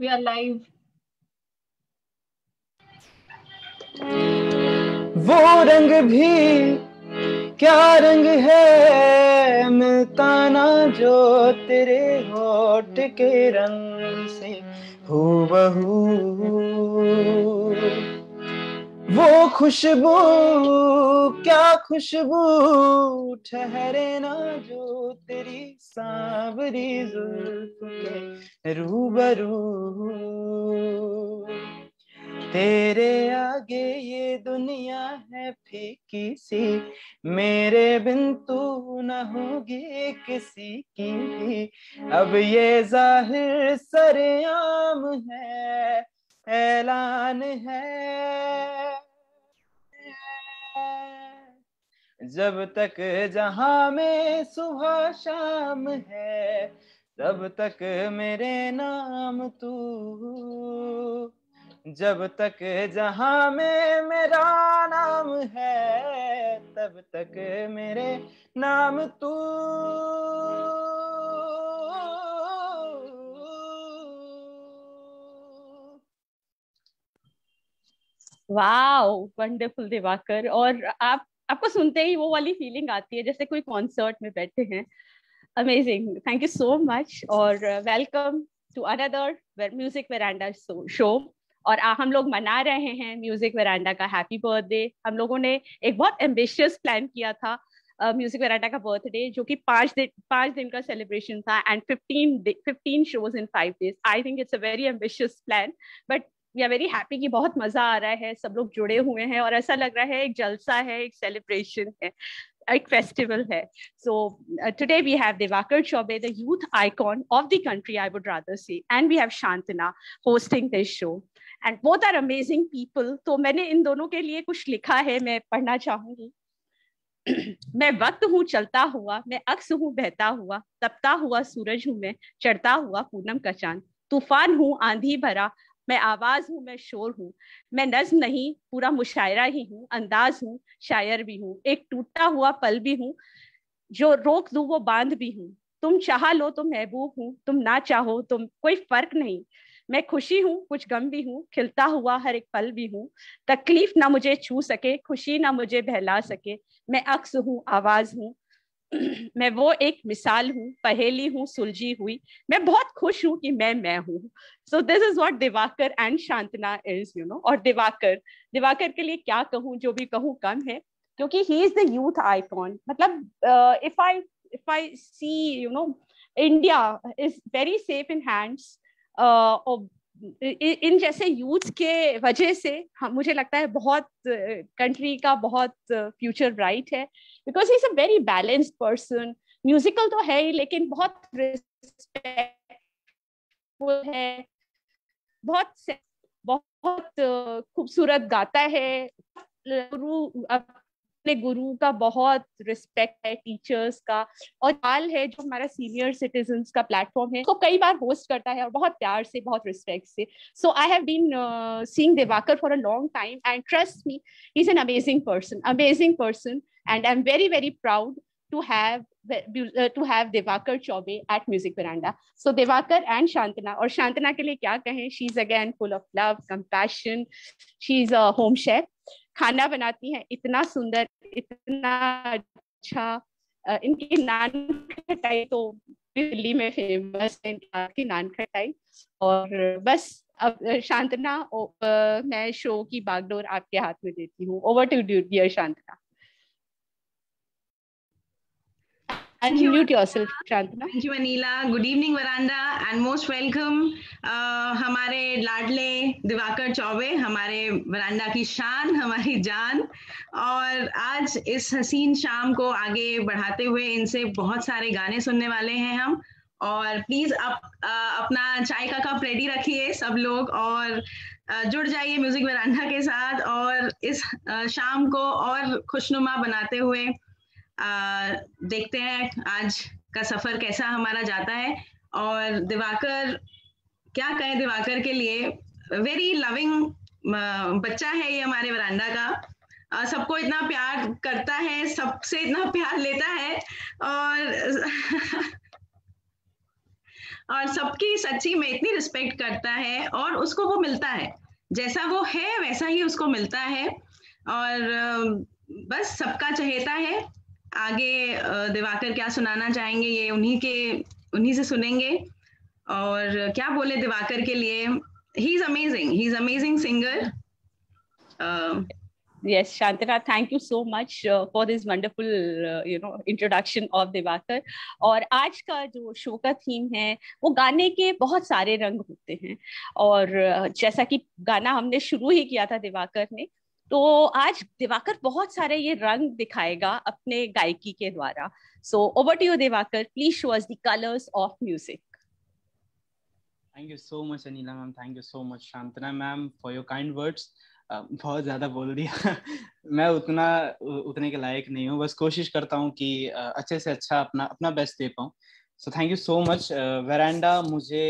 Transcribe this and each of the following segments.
We are live. वो रंग भी क्या रंग है मिलता ना जो तेरे होठ के रंग से हो बहू वो खुशबू, क्या खुशबू ठहरे ना जो तेरी सांवरी रूबरू। तेरे आगे ये दुनिया है फीकी सी, मेरे बिन तू न होगी किसी की भी। अब ये ज़ाहिर सरेआम है ऐलान है। जब तक जहाँ में सुबह शाम है, तब तक मेरे नाम तू। जब तक जहाँ में मेरा नाम है, तब तक मेरे नाम तू। Wow wonderful Diwakar. और आप आपको सुनते ही वो वाली फीलिंग आती है जैसे कोई कॉन्सर्ट में बैठे हैं। Amazing thank you so much और welcome to another music veranda show और आ, हम लोग मना रहे हैं म्यूज़िक वेरांडा का हैप्पी बर्थडे हम लोगों ने एक बहुत एम्बिशियस प्लान किया था म्यूज़िक uh, वेरांडा का बर्थडे जो कि पाँच दिन पाँच दिन का सेलिब्रेशन था and fifteen fifteen shows in five days I think it's a very ambitious plan but we are very happy कि बहुत मज़ा आ रहा है, सब लोग जुड़े हुए हैं और ऐसा लग रहा है एक जलसा है, एक सेलिब्रेशन है, एक फेस्टिवल है। So today we have Diwakar Chaubey the youth icon of the country I would rather say and we have Shantana hosting this show and both are amazing people तो मैंने इन दोनों के लिए कुछ लिखा है, मैं पढ़ना चाहूँगी। मैं वक्त हूँ, चलता हुआ, मैं अक्स हूँ, बहता हुआ, तपता हुआ, सूरज हूँ, मैं, चढ़ता हुआ, पूनम का चाँद तूफ़ान हूँ, आंधी भरा मैं आवाज़ हूँ, मैं शोर हूँ, मैं नज्म नहीं, पूरा मुशायरा ही हूँ, अंदाज हूँ, शायर भी हूँ, एक टूटा हुआ पल भी हूँ, जो रोक दू, वो बाँध भी हूँ। तुम चाह लो तो महबूब हूँ, तुम ना चाहो, तुम, कोई फ़र्क नहीं। मैं खुशी हूँ, कुछ गम भी हूँ, खिलता हुआ हर एक पल भी हूँ। तकलीफ़ ना मुझे छू सके, खुशी ना मुझे बहला सके, मैं अक्स हूँ, आवाज़ हूँ मैं वो एक मिसाल हूँ, पहेली हूँ, सुलझी हुई। मैं बहुत खुश हूँ कि मैं मैं हूँ। So this is what Diwakar and Shantana is you know और दिवाकर दिवाकर के लिए क्या कहूँ, जो भी कहूँ कम है, क्योंकि he is the youth icon मतलब if I if I see you know India is very safe in hands in जैसे यूथ के वजह से हम, मुझे लगता है बहुत कंट्री का बहुत फ्यूचर ब्राइट है because is a very balanced person musical तो है ही, लेकिन बहुत रिस्पेक्टफुल है, बहुत बहुत खूबसूरत गाता है अपने गुरु का बहुत रिस्पेक्ट है टीचर्स का और हाल है जो हमारा सीनियर सिटीजन का प्लेटफॉर्म है तो कई बार होस्ट करता है और बहुत प्यार से बहुत रिस्पेक्ट से so I have been seeing Diwakar for a long time and trust me is an amazing person amazing person and I am very very proud to have uh, to have Devakar Chaube at Music Veranda. So and Shantana और Shantana के लिए क्या कहें she is again full of love, compassion. She is a home chef. खाना बनाती हैं, इतना सुंदर, इतना अच्छा इनकी नान खटाई तो दिल्ली में फ़ेमस है, इनकी नान खटाई और बस अब शांतना मैं शो की बागडोर आपके हाथ में देती हूँ। Over to dear Shantana. Unmute yourself, Shantana. Thank you, Anila. Good evening, Veranda, and most welcome. Uh, हमारे लाडले दिवाकर चौबे हमारे वरांडा की शान हमारी जान और आज इस हसीन शाम को आगे बढ़ाते हुए इनसे बहुत सारे गाने सुनने वाले हैं हम और प्लीज़ आप अपना चाय का कप रेडी रखिए सब लोग और जुड़ जाइए म्यूज़िक वरांडा के साथ और इस शाम को और खुशनुमा बनाते हुए देखते हैं आज का सफ़र कैसा हमारा जाता है। और दिवाकर, क्या कहें दिवाकर के लिए? वेरी लविंग बच्चा है ये हमारे वरांडा का। सबको इतना प्यार करता है, सबसे इतना प्यार लेता है। और और सबकी सच्ची में इतनी रिस्पेक्ट करता है और उसको वो मिलता है। जैसा वो है, वैसा ही उसको मिलता है। और बस सबका चहेता है। आगे दिवाकर क्या सुनाना चाहेंगे ये उन्हीं के उन्हीं से सुनेंगे। और क्या बोले दिवाकर के लिए? He is amazing he is amazing singer yes shantana thank you so much uh, for this wonderful uh, you know introduction of Diwakar. और आज का जो शो का थीम है वो गाने के बहुत सारे रंग होते हैं। और जैसा कि गाना हमने शुरू ही किया था दिवाकर ने तो आज दिवाकर बहुत सारे ये रंग दिखाएगा अपने गायकी के द्वारा। So over to you Diwakar. Please show us the colours of music thank you so much Anila ma'am thank you so much Shantana ma'am for your kind words बहुत ज़्यादा बोल दिया। मैं उतना उतने के लायक नहीं हूँ। बस कोशिश करता हूँ कि अच्छे से अच्छा अपना अपना बेस्ट दे पाऊँ। So thank you so much veranda मुझे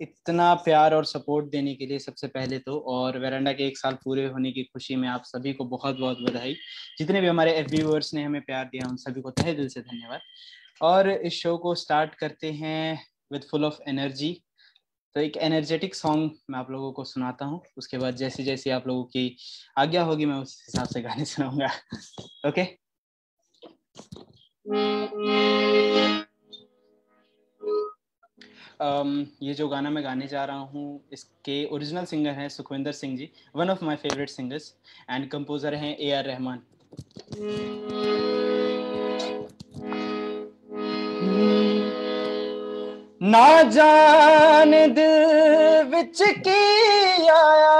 इतना प्यार और सपोर्ट देने के लिए सबसे पहले तो और वेरांडा के एक साल पूरे होने की खुशी में आप सभी को बहुत बहुत बधाई। जितने भी हमारे एफ़ व्यूअर्स ने हमें प्यार दिया उन सभी को तहे दिल से धन्यवाद। और इस शो को स्टार्ट करते हैं विद फुल ऑफ़ एनर्जी। तो एक एनर्जेटिक सॉन्ग मैं आप लोगों को सुनाता हूँ। उसके बाद जैसे जैसे आप लोगों की आज्ञा होगी मैं उस हिसाब से गाने सुनाऊँगा। ओके? um, ये जो गाना मैं गाने जा रहा हूँ, इसके ओरिजिनल सिंगर हैं Sukhwinder Singh ji one of my favourite singers and composer हैं ए आर रहमान। ना जान दिल विच की आया,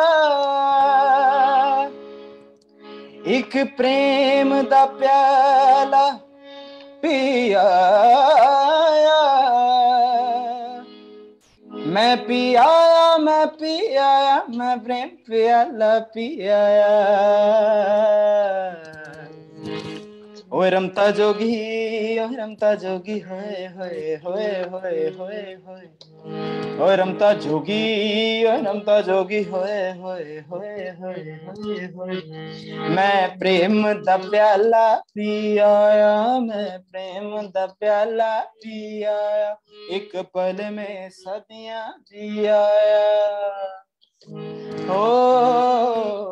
एक प्रेम दा प्याला पिया। मैं पी आया मैं पी आया मैं प्रेम पियाला पी आया ओए रमता जोगी ओए रमता जोगी होए होए होए होए होए। रमता जोगी ओए रमता जोगी होए होए होए होए होए होए। मैं प्रेम दा प्याला पी आया, मैं प्रेम दा प्याला पी आया। एक पल में सदियाँ जी आया। ओ,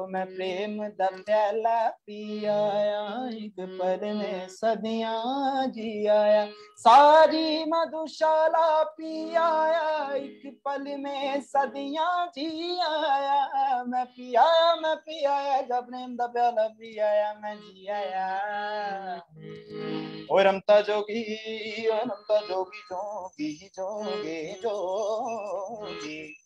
मैं प्रेम दा प्याला पी आया, एक पल में सदियाँ जी आया। सारी मधुशाला पी आया, एक पल में सदियाँ जी आया। मैं पी आया मैं पी आया, जब प्रेम दा पी आया, मैं जी आया। ओ रमता जोगी, ओ रमता जोगी जोगी जोगी जोगी।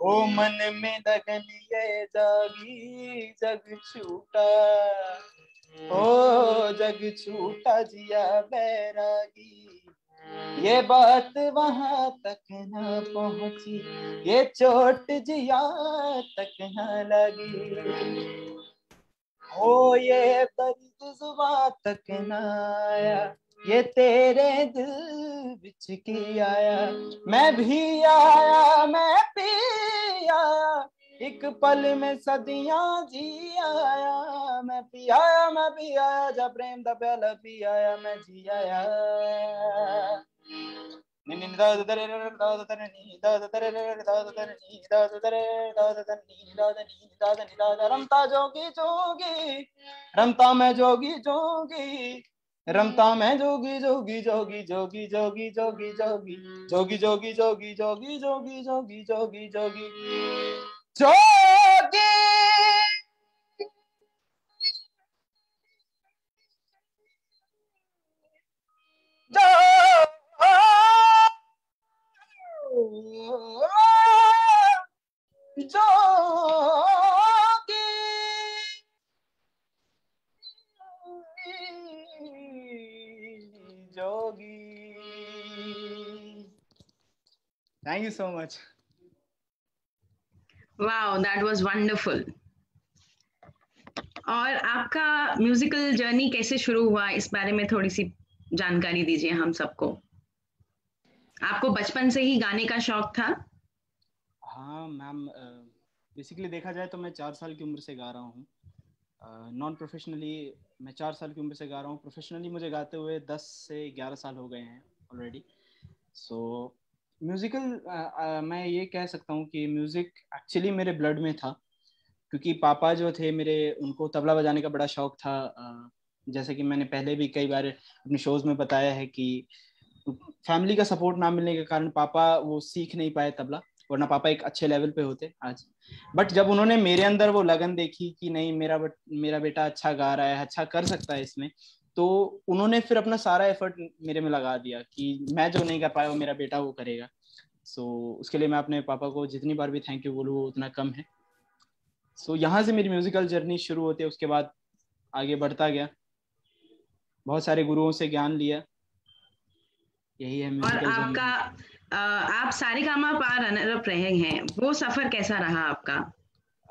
ओ मन में लगन ये जागी, जग छूटा। ओ जग छूटा जिया बैरागी। ये बात वहाँ तक न पहुँची, ये चोट जिया तक न लगी। हो ये दर्द जुबा तक न आया ये तेरे दिल बिच की आया मैं भी आया मैं भी आया एक पल में सदियाँ जी आया मैं पी आया मैं भी आया जब प्रेम दा प्याला पी आया मैं जी आया रमता जोगी जोगी रमता मैं जोगी जोगी रमता मैं जोगी जोगी जोगी जोगी जोगी जोगी जोगी जोगी जोगी जोगी जोगी जोगी जोगी जोगी जोगी जोगी जोगी thank you so much wow that was wonderful और आपका म्यूजिकल जर्नी कैसे शुरू हुआ? इस बारे में थोड़ी सी जानकारी दीजिए हम सबको। आपको बचपन से ही गाने का शौक था? हाँ मैम बेसिकली देखा जाए तो मैं चार साल की उम्र से गा रहा हूँ। नॉन प्रोफेशनली मैं चार साल की उम्र से गा रहा हूँ। प्रोफेशनली मुझे गाते हुए दस से ग्यारह साल हो गए हैं ऑलरेडी सो म्यूजिकल मैं ये कह सकता हूँ कि म्यूज़िक एक्चुअली मेरे ब्लड में था, क्योंकि पापा जो थे मेरे, उनको तबला बजाने का बड़ा शौक था। जैसे कि मैंने पहले भी कई बार अपने शोज़ में बताया है कि फैमिली का सपोर्ट ना मिलने के कारण पापा वो सीख नहीं पाए तबला, वरना पापा एक अच्छे लेवल पे होते आज। बट जब उन्होंने मेरे अंदर वो लगन देखी कि नहीं, मेरा मेरा बेटा अच्छा गा रहा है अच्छा कर सकता है इसमें तो उन्होंने फिर अपना सारा एफर्ट मेरे में लगा दिया कि मैं जो नहीं कर पाया वो मेरा बेटा वो करेगा। सो so, उसके लिए मैं अपने पापा को जितनी बार भी थैंक यू बोलूँ वो उतना कम है। सो so, यहाँ से मेरी म्यूजिकल जर्नी शुरू होती है उसके बाद आगे बढ़ता गया। बहुत सारे गुरुओं से ज्ञान लिया। यही है और आपका आप सारे कामा पा रनर अप रहे हैं वो सफ़र कैसा रहा आपका?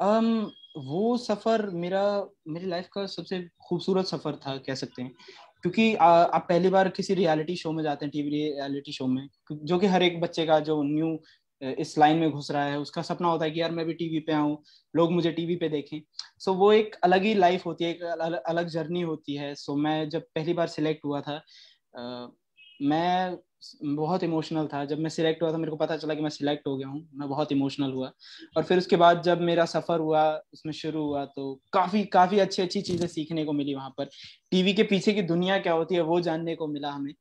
Um, वो सफ़र मेरा मेरी लाइफ का सबसे खूबसूरत सफ़र था कह सकते हैं। क्योंकि आप पहली बार किसी रियलिटी शो में जाते हैं टीवी रियलिटी शो में जो कि हर एक बच्चे का जो न्यू इस लाइन में घुस रहा है उसका सपना होता है कि यार मैं भी टीवी पे आऊँ लोग मुझे टीवी पे देखें। सो so, वो एक अलग ही लाइफ होती है एक अलग, जर्नी होती है। सो so, मैं जब पहली बार सिलेक्ट हुआ था मैं बहुत इमोशनल था। जब मैं सिलेक्ट हुआ था मेरे को पता चला कि मैं सिलेक्ट हो गया हूँ। मैं बहुत इमोशनल हुआ। और फिर उसके बाद जब मेरा सफ़र हुआ उसमें शुरू हुआ तो काफ़ी काफ़ी अच्छी अच्छी चीज़ें सीखने को मिली वहाँ पर। टीवी के पीछे की दुनिया क्या होती है वो जानने को मिला हमें।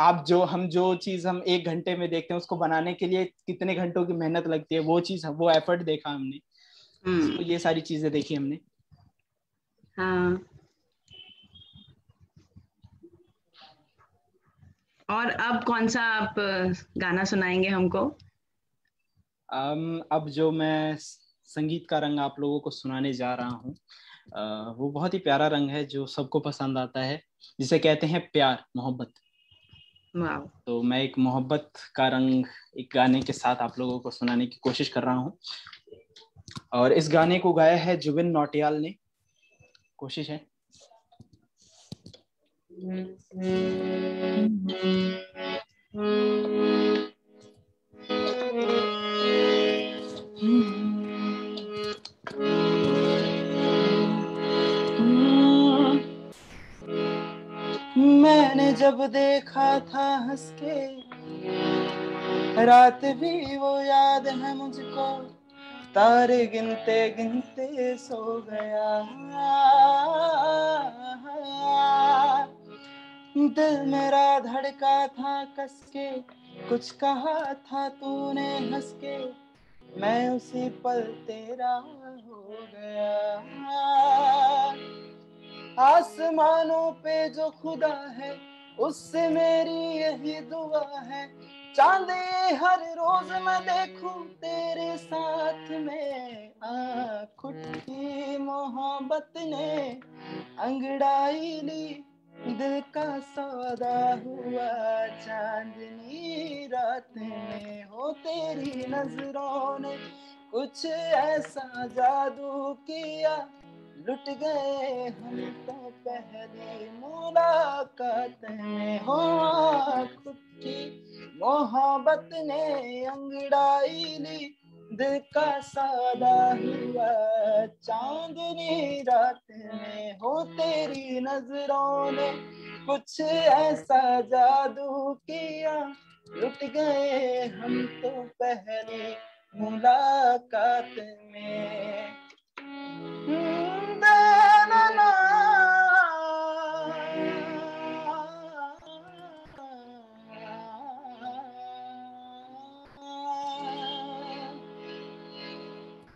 आप जो हम जो चीज़ हम एक घंटे में देखते हैं उसको बनाने के लिए कितने घंटों की मेहनत लगती है वो चीज़ वो एफर्ट देखा हमने। हम्म। तो ये सारी चीज़ें देखी हमने। हाँ। और अब कौन सा आप गाना सुनाएँगे हमको? um, अब जो मैं संगीत का रंग आप लोगों को सुनाने जा रहा हूँ uh, वो बहुत ही प्यारा रंग है जो सबको पसंद आता है जिसे कहते हैं प्यार मोहब्बत। तो मैं एक मोहब्बत का रंग एक गाने के साथ आप लोगों को सुनाने की कोशिश कर रहा हूँ। और इस गाने को गाया है जुबिन नौटियाल ने। कोशिश है। मैंने जब देखा था हंस के रात भी वो याद है मुझको। तारे गिनते गिनते सो गया। दिल मेरा धड़का था कस के कुछ कहा था तूने हंस के मैं उसी पल तेरा हो गया। आसमानों पे जो खुदा है, उससे मेरी यही दुआ है। चाँद हर रोज मैं देखूँ तेरे साथ में। आखुटी मोहब्बत ने अंगड़ाई ली दिल का सौदा हुआ, चांदनी रात में हो तेरी नज़रों ने कुछ ऐसा जादू किया। लुट गए हम तो पहले मुलाकात में हो खुद की मोहब्बत ने अंगड़ाई ली। दिल का सादा हुआ चांदनी रात में हो तेरी नज़रों ने कुछ ऐसा जादू किया। लुट गए हम तो पहले मुलाकात में।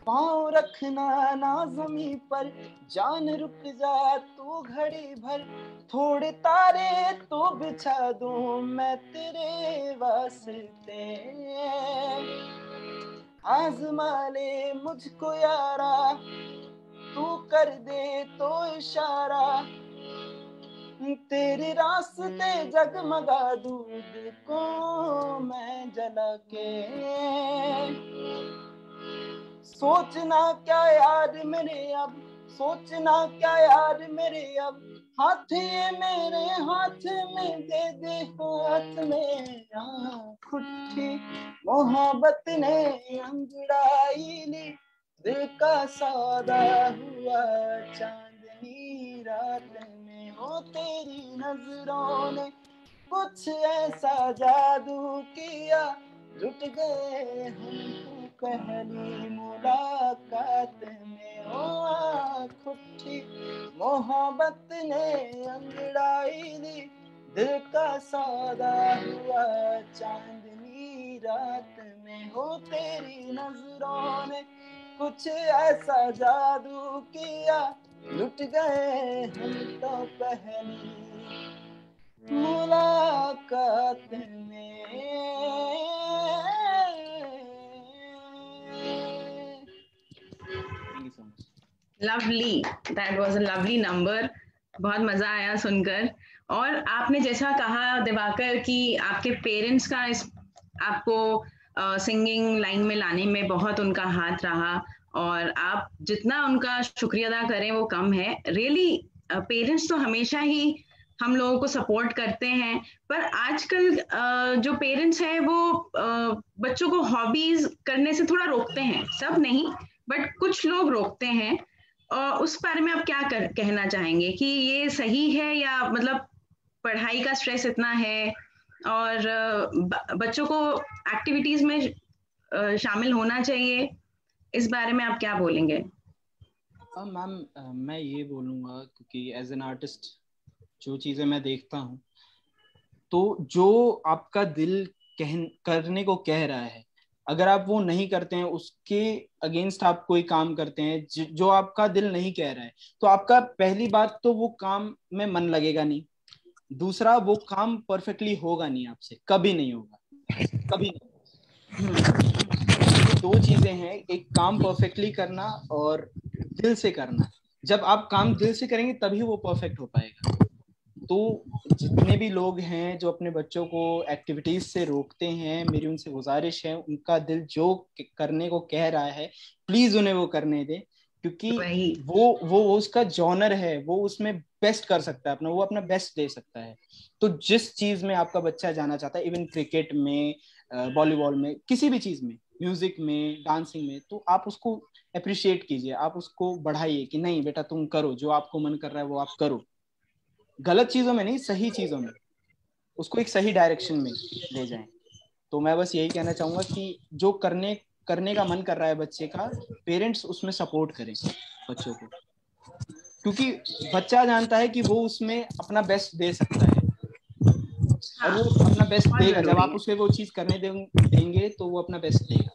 पाँव रखना ना जमी पर, जान रुक जा तू घड़ी भर। थोड़े तारे तो बिछा दूँ मैं तेरे वास्ते। आजमा ले मुझको यारा, तू कर दे तो इशारा। तेरे रास्ते जगमगा दूध को मैं जला के। सोचना क्या यार मेरे अब, सोचना क्या यार मेरे अब। हाथ ये मेरे हाथ में दे दे, हाथ में खुट्टी मोहब्बत ने अंगड़ाई ली, दिल का सौदा हुआ चांदनी रात में। हो तेरी नज़रों ने कुछ ऐसा जादू किया जुट गए हम पहली मुलाकात में ओ खुट्टी मोहब्बत ने अंगड़ाई दी। दिल का सौदा हुआ चांदनी रात में। हो तेरी नज़रों ने कुछ ऐसा जादू किया। लुट गए हम तो पहली मुलाकात में। Lovely that was a lovely number बहुत मज़ा आया सुनकर। और आपने जैसा कहा दिवाकर कि आपके पेरेंट्स का इस आपको सिंगिंग uh, लाइन में लाने में बहुत उनका हाथ रहा और आप जितना उनका शुक्रिया अदा करें वो कम है। रियली really, पेरेंट्स तो हमेशा ही हम लोगों को सपोर्ट करते हैं। पर आजकल जो पेरेंट्स हैं वो बच्चों को हॉबीज करने से थोड़ा रोकते हैं। सब नहीं बट कुछ लोग रोकते हैं। उस बारे में आप क्या कर, कहना चाहेंगे कि ये सही है या मतलब पढ़ाई का स्ट्रेस इतना है और बच्चों को एक्टिविटीज़ में शामिल होना चाहिए इस बारे में आप क्या बोलेंगे? मैम मैं ये बोलूँगा क्योंकि एज एन आर्टिस्ट जो चीज़ें मैं देखता हूँ तो जो आपका दिल कह करने को कह रहा है अगर आप वो नहीं करते हैं, उसके अगेंस्ट आप कोई काम करते हैं, जो आपका दिल नहीं कह रहा है तो आपका पहली बात तो वो काम में मन लगेगा नहीं। दूसरा, वो काम परफेक्टली होगा नहीं आपसे, कभी नहीं होगा। कभी नहीं। दो चीज़ें हैं, एक काम परफेक्टली करना और दिल से करना। जब आप काम दिल से करेंगे, तभी वो परफेक्ट हो पाएगा। तो जितने भी लोग हैं जो अपने बच्चों को एक्टिविटीज़ से रोकते हैं मेरी उनसे गुजारिश है उनका दिल जो करने को कह रहा है प्लीज़ उन्हें वो करने दे क्योंकि वो वो उसका जॉनर है वो उसमें बेस्ट कर सकता है अपना वो अपना बेस्ट दे सकता है। तो जिस चीज़ में आपका बच्चा जाना चाहता है इवन क्रिकेट में वॉलीबॉल में किसी भी चीज़ में म्यूज़िक में डांसिंग में तो आप उसको अप्रिशिएट कीजिए आप उसको बढ़ाइए कि नहीं बेटा तुम करो जो आपको मन कर रहा है वो आप करो। गलत चीज़ों में नहीं, सही चीज़ों में। उसको एक सही डायरेक्शन में ले जाएँ। तो मैं बस यही कहना चाहूँगा कि जो करने करने का मन कर रहा है बच्चे का पेरेंट्स उसमें सपोर्ट करें बच्चों को। क्योंकि बच्चा जानता है कि वो उसमें अपना बेस्ट दे सकता है। और वो अपना बेस्ट देगा। जब आप उसे वो चीज़ करने देंगे तो वो अपना बेस्ट देगा।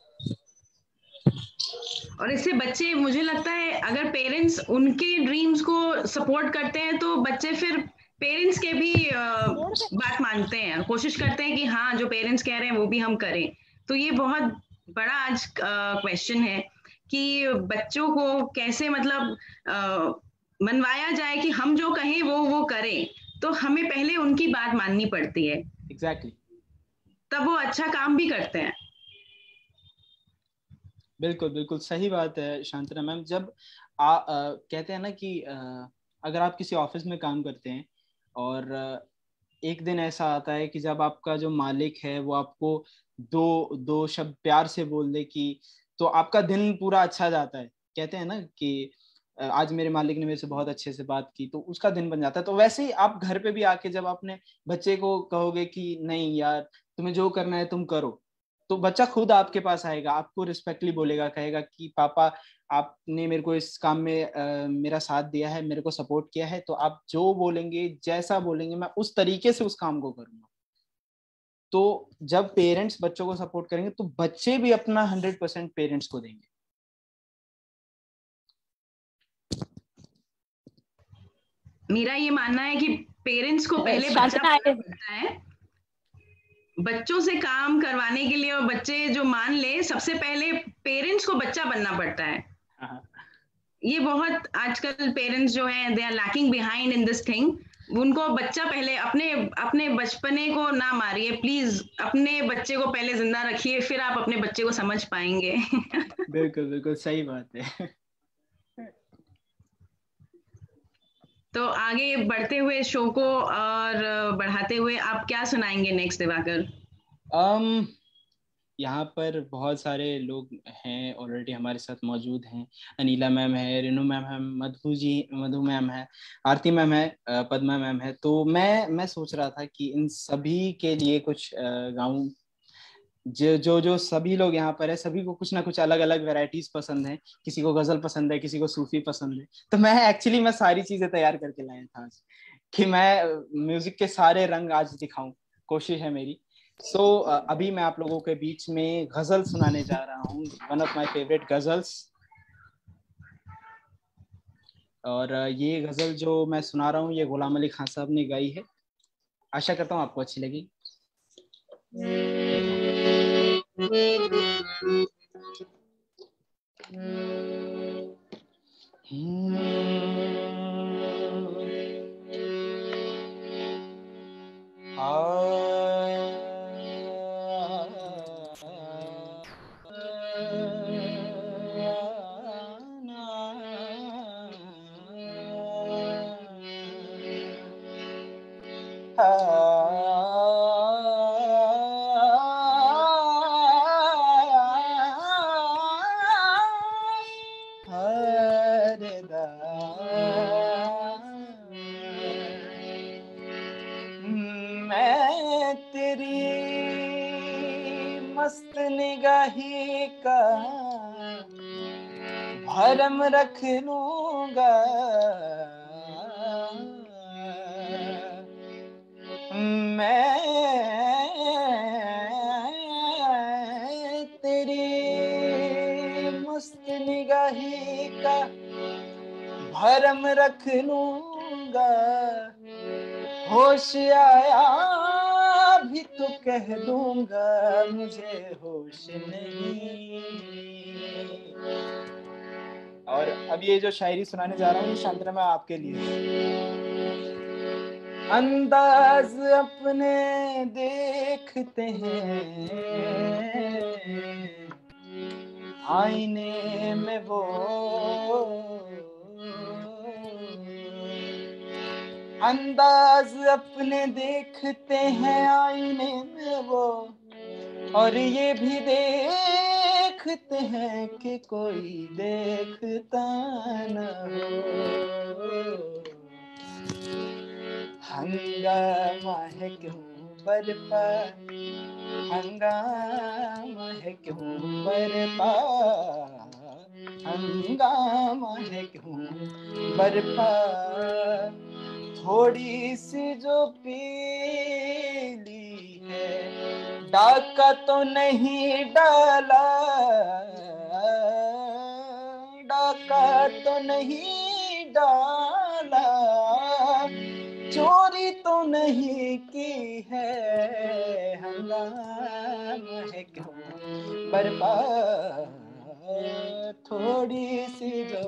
और इससे बच्चे मुझे लगता है अगर पेरेंट्स उनके ड्रीम्स को सपोर्ट करते हैं तो बच्चे फिर पेरेंट्स के भी बात मानते हैं कोशिश करते हैं कि हाँ जो पेरेंट्स कह रहे हैं वो भी हम करें। तो ये बहुत बड़ा आज क्वेश्चन है कि बच्चों को कैसे मतलब मनवाया जाए कि हम जो कहें वो वो करें। तो हमें पहले उनकी बात माननी पड़ती है। Exactly exactly. तब वो अच्छा काम भी करते हैं। बिल्कुल बिल्कुल सही बात है शांतना मैम। जब आ, आ, कहते हैं ना कि आ, अगर आप किसी ऑफ़िस में काम करते हैं और एक दिन ऐसा आता है कि जब आपका जो मालिक है वो आपको दो दो शब्द प्यार से बोल दे कि तो आपका दिन पूरा अच्छा जाता है। कहते हैं ना कि आज मेरे मालिक ने मेरे से बहुत अच्छे से बात की तो उसका दिन बन जाता है। तो वैसे ही आप घर पे भी आके जब अपने बच्चे को कहोगे कि नहीं यार तुम्हें जो करना है तुम करो। तो बच्चा खुद आपके पास आएगा आपको रिस्पेक्टली बोलेगा कहेगा कि पापा आपने मेरे को इस काम में आ, मेरा साथ दिया है मेरे को सपोर्ट किया है तो आप जो बोलेंगे जैसा बोलेंगे मैं उस तरीके से उस काम को करूँगा। तो जब पेरेंट्स बच्चों को सपोर्ट करेंगे तो बच्चे भी अपना हंड्रेड परसेंट पेरेंट्स को देंगे। मेरा ये मानना है कि पेरेंट्स को पहले बच्चा है। बच्चों से काम करवाने के लिए और बच्चे जो मान ले सबसे पहले पेरेंट्स को बच्चा बनना पड़ता है। हाँ। ये बहुत आजकल पेरेंट्स जो हैं they are lacking behind in this thing उनको बच्चा पहले अपने अपने बचपने को ना मारिए प्लीज़ अपने बच्चे को पहले ज़िंदा रखिए फिर आप अपने बच्चे को समझ पाएँगे। बिल्कुल बिल्कुल सही बात है। तो आगे बढ़ते हुए शो को और बढ़ाते हुए आप क्या सुनाएँगे नेक्स्ट दिवाकर? um, यहाँ पर बहुत सारे लोग हैं ऑलरेडी हमारे साथ मौजूद हैं। अनिला मैम है रेनू मैम है मधु जी मधु मैम है आरती मैम है पद्मा मैम है। तो मैं मैं सोच रहा था कि इन सभी के लिए कुछ गाऊं। जो जो जो सभी लोग यहाँ पर है सभी को कुछ ना कुछ अलग अलग वेराइटीज पसंद है। किसी को गज़ल पसंद है किसी को सूफी पसंद है। तो मैं एक्चुअली मैं सारी चीज़ें तैयार करके लाया था आज कि मैं म्यूज़िक के सारे रंग आज दिखाऊँ। कोशिश है मेरी। सो so, अभी मैं आप लोगों के बीच में गज़ल सुनाने जा रहा हूँ। One of my favourite ghazals. और ये गज़ल जो मैं सुना रहा हूँ ये गुलाम अली खान साहब ने गाई है। आशा करता हूँ आपको अच्छी लगी। Oh. रख लूँगा मैं तेरी मस्त निगाही का भरम रख लूँगा होश आया भी तो कह दूँगा, मुझे होश नहीं अब ये जो शायरी सुनाने जा रहा हूँ शांतना मैं आपके लिए अंदाज अपने देखते हैं। आईने में वो अंदाज अपने देखते हैं, आईने में वो। और ये भी देखते हैं कि कोई देखता न हो। हंगामा है क्यों बरपा हंगामा है क्यों बरपा हंगामा है क्यों बरपा थोड़ी सी जो पीली डाका तो नहीं डाला। डाका तो नहीं डाला। चोरी तो नहीं की है, हंगाम है क्यों? बर्बाद, थोड़ी सी जो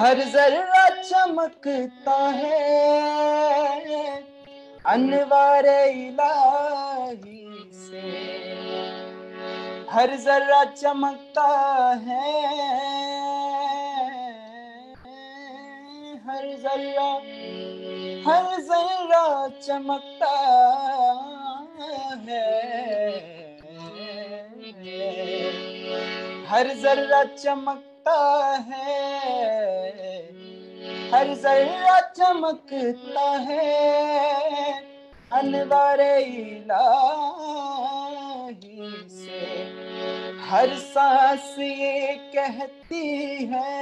हर जरा चमकता है। अनवार इलाही से हर जरा चमकता है। हर जरा हर जरा चमकता है। हर जरा चमकता है। हर जरा चमकता है, अनवार इलाही से। हर सांस ये कहती है,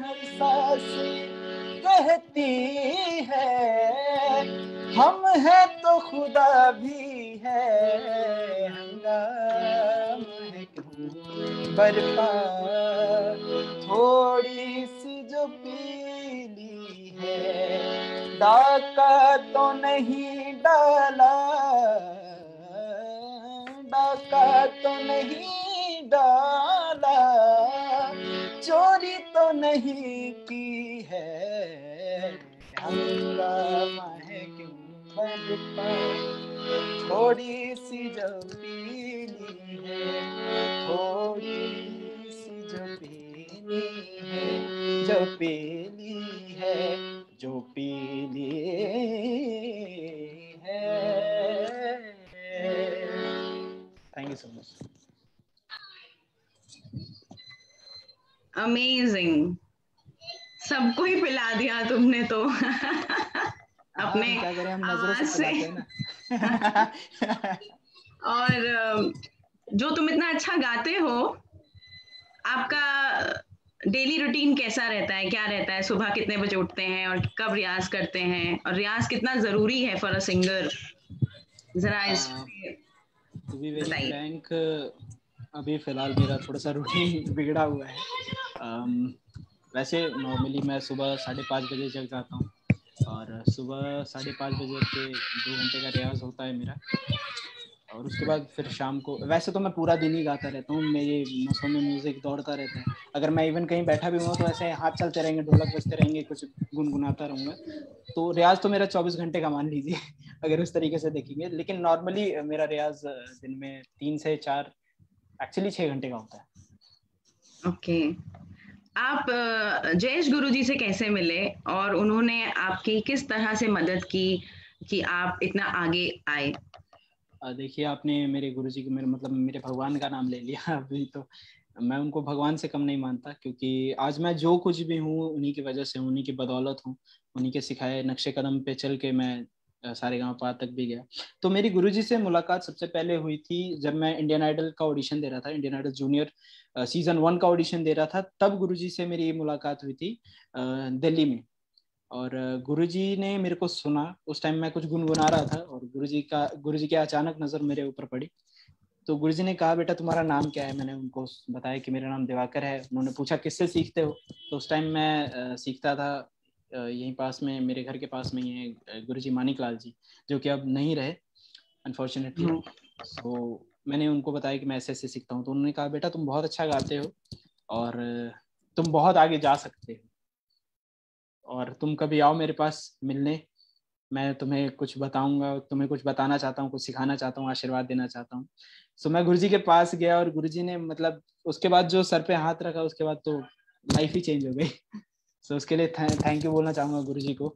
हर सांस कहती है, हम है तो खुदा भी है हंगाम है बरपा थोड़ी सी जो पीली है, डाका तो नहीं डाला, डाका तो नहीं डाला, चोरी तो नहीं की है। थोड़ी सी जो पीली है पीली है जो पीली है। Thank you so much amazing सबको ही पिला दिया तुमने तो। अपने से आवाज़ ना। और जो तुम इतना अच्छा गाते हो आपका डेली रूटीन कैसा रहता है? क्या रहता है? सुबह कितने बजे उठते हैं और कब रियाज करते हैं? और रियाज कितना ज़रूरी है फॉर अ सिंगर जरा इस हाँ। टू बी वेरी फ्रैंक अभी फ़िलहाल मेरा थोड़ा सा रूटीन बिगड़ा हुआ है। Um, वैसे नॉर्मली मैं सुबह साढ़े पाँच बजे जग जाता हूँ। और सुबह साढ़े पाँच बजे के दो घंटे का रियाज होता है मेरा। और उसके बाद फिर शाम को वैसे तो मैं पूरा दिन ही गाता रहता हूँ मेरे नसों में म्यूज़िक दौड़ता रहता है। अगर मैं इवन कहीं बैठा भी हुआ तो ऐसे हाथ चलते रहेंगे ढोलक बजते रहेंगे कुछ गुनगुनाता रहूँगा। तो रियाज तो मेरा चौबीस घंटे का मान लीजिए अगर उस तरीके से देखेंगे। लेकिन नॉर्मली मेरा रियाज दिन में तीन से चार एक्चुअली छः घंटे का होता है। ओके आप अ, जयेश गुरुजी से कैसे मिले? और उन्होंने आपकी किस तरह से मदद की कि आप इतना आगे आए? देखिए, आपने मेरे गुरुजी को, मेरे मतलब मेरे भगवान का नाम ले लिया अभी तो। मैं उनको भगवान से कम नहीं मानता, क्योंकि आज मैं जो कुछ भी हूँ, उन्हीं की वजह से उन्हीं की बदौलत हूँ, उन्हीं के सिखाए नक्शे कदम पे चल के मैं सारे गाँव पार तक भी गया। तो मेरी गुरुजी से मुलाकात सबसे पहले हुई थी जब मैं इंडियन आइडल का ऑडिशन दे रहा था, Indian Idol junior season one का ऑडिशन दे रहा था, तब गुरुजी से मेरी मुलाकात हुई थी दिल्ली में। और गुरुजी ने मेरे को सुना। उस टाइम मैं कुछ गुनगुना रहा था और गुरुजी का गुरुजी की अचानक नज़र मेरे ऊपर पड़ी। तो गुरुजी ने कहा बेटा तुम्हारा नाम क्या है? मैंने उनको बताया कि मेरा नाम दिवाकर है। उन्होंने पूछा किससे सीखते हो? तो उस टाइम मैं सीखता था यहीं पास में मेरे घर के पास में ही है गुरुजी मानिक लाल जी जो कि अब नहीं रहे अनफॉर्चुनेटली हम्म। सो मैंने उनको बताया कि मैं ऐसे ऐसे सीखता हूँ। तो उन्होंने कहा बेटा तुम बहुत अच्छा गाते हो और तुम बहुत आगे जा सकते हो। और तुम कभी आओ मेरे पास मिलने। मैं तुम्हें कुछ बताऊँगा, तुम्हें कुछ बताना चाहता हूँ, कुछ सिखाना चाहता हूँ, आशीर्वाद देना चाहता हूँ। सो मैं गुरुजी के पास गया और गुरुजी ने मतलब उसके बाद जो सर पे हाथ रखा, उसके बाद तो लाइफ ही चेंज हो गई। सो उसके लिए थैंक यू बोलना चाहूँगा गुरुजी को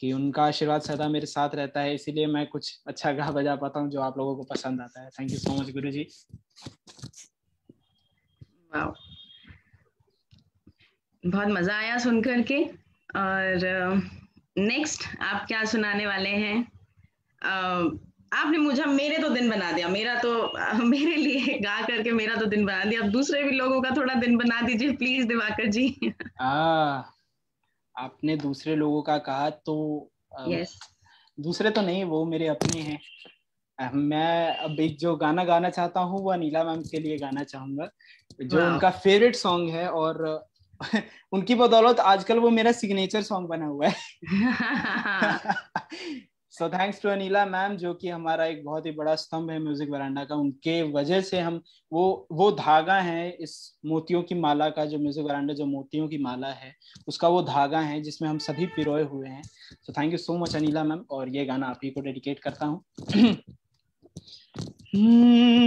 कि उनका आशीर्वाद सदा मेरे साथ रहता है। इसीलिए मैं कुछ अच्छा गा बजा पाता हूँ जो आप लोगों को पसंद आता है। थैंक यू सो मच गुरु जी बहुत मज़ा आया सुन करके और नेक्स्ट uh, आप क्या सुनाने वाले हैं? अ, आपने मुझे मेरे तो दिन बना दिया। मेरा तो अ, मेरे लिए गा करके मेरा तो दिन बना दिया। अब दूसरे भी लोगों का थोड़ा दिन बना दीजिए प्लीज़ दिवाकर जी। आ, आपने दूसरे लोगों का कहा तो अ, यस दूसरे तो नहीं वो मेरे अपने हैं। मैं अब एक जो गाना गाना चाहता हूँ वो अनिला मैम के लिए गाना चाहूँगा। जो वाह। उनका फेवरेट सॉन्ग है और उनकी बदौलत आजकल वो मेरा सिग्नेचर सॉन्ग बना हुआ है। So thanks to Anila ma'am जो कि हमारा एक बहुत ही बड़ा स्तंभ है म्यूज़िक वरांडा का उनके वजह से हम वो वो धागा है इस मोतियों की माला का जो म्यूज़िक वरांडा जो मोतियों की माला है उसका वो धागा है जिसमें हम सभी पिरोए हुए हैं। So thank you so much Anila ma'am और ये गाना आप ही को डेडिकेट करता हूँ हम्म, हम्म, वो, हो,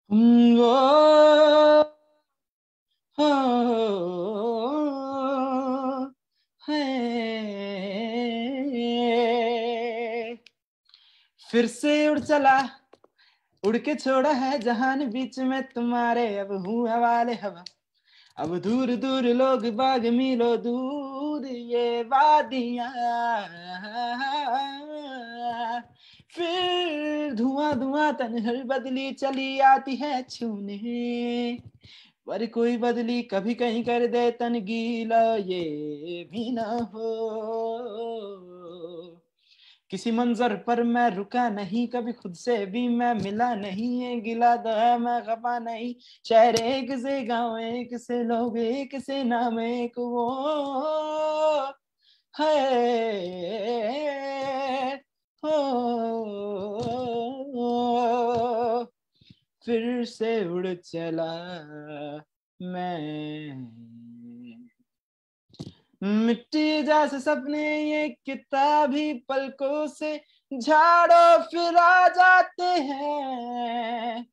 है फिर से उड़ चला, उड़ के छोड़ा है जहान बीच में तुम्हारे, अब हूँ हवाले हवा। अब दूर दूर लोग बाग मिलो, दूर ये वादिया। फिर धुआँ धुआँ तनहर बदली चली आती है छूने। पर कोई बदली कभी कहीं कर दे तन गीला, ये भी ना हो। किसी मंजर पर मैं रुका नहीं, कभी खुद से भी मैं मिला नहीं है गिला तो है, मैं खपा नहीं। शहर एक से गाँव एक से लोग एक से नाम एक वो। है। हो, फिर से उड़ चला मैं। मिट्टी जैसे सपने ये किताबी पलकों से झाड़ो फिर आ जाते हैं।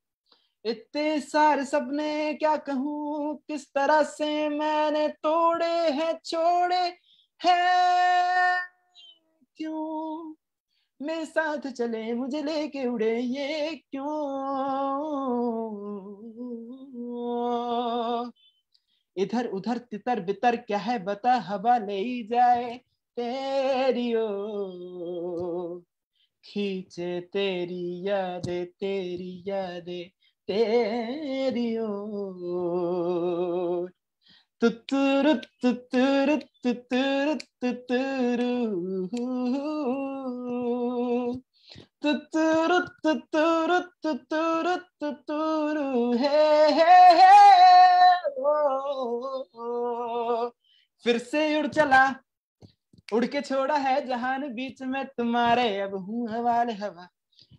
इतने सारे सपने क्या कहूँ, किस तरह से मैंने तोड़े हैं, छोड़े हैं, क्यों? मेरे साथ चले, मुझे लेके उड़े ये क्यों? इधर उधर तितर बितर क्या है बता हवा ले जाए तेरी ओ। खींचे तेरी यादें तेरी यादें, तेरी ओ। फिर से उड़ चला। उड़ के छोड़ा है जहान बीच में तुम्हारे। अब हूँ हवाले हवा।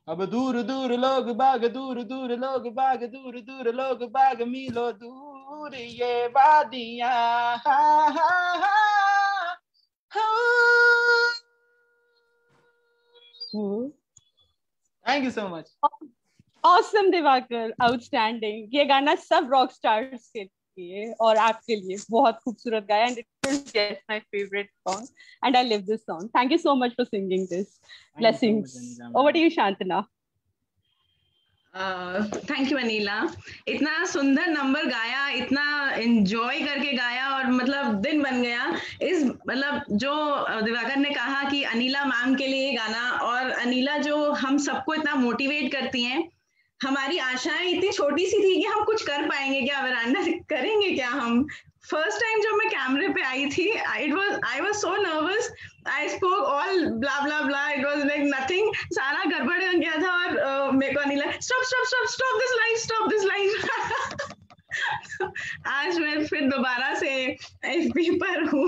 अब दूर दूर लोग बाग, दूर दूर लोग बाग, दूर दूर लोग बाग, मिलो दूर। ये वादियाँ हा हा हा thank you so much awesome Diwakar outstanding ये गाना सब रॉक स्टार्स के लिए और आपके लिए बहुत खूबसूरत गाया। And it is just my favourite song and I live this song thank you so much for singing this blessings over to you Shantana thank you Anila इतना सुंदर नंबर गाया, इतना एंजॉय करके गाया और मतलब दिन बन गया। इस मतलब जो दिवाकर ने कहा कि अनिला मैम के लिए गाना और अनिला जो हम सबको इतना मोटिवेट करती हैं, हमारी आशाएँ इतनी छोटी सी थी कि हम कुछ कर पाएँगे क्या? वरांडा, करेंगे क्या हम? फ़र्स्ट टाइम जब मैं कैमरे पे आई थी it was I was so nervous I spoke all blah blah blah it was like nothing सारा गड़बड़ हो गया था और मेरे को Anil stop stop stop stop this line stop this line आज मैं फिर दोबारा से एफपी पर हूँ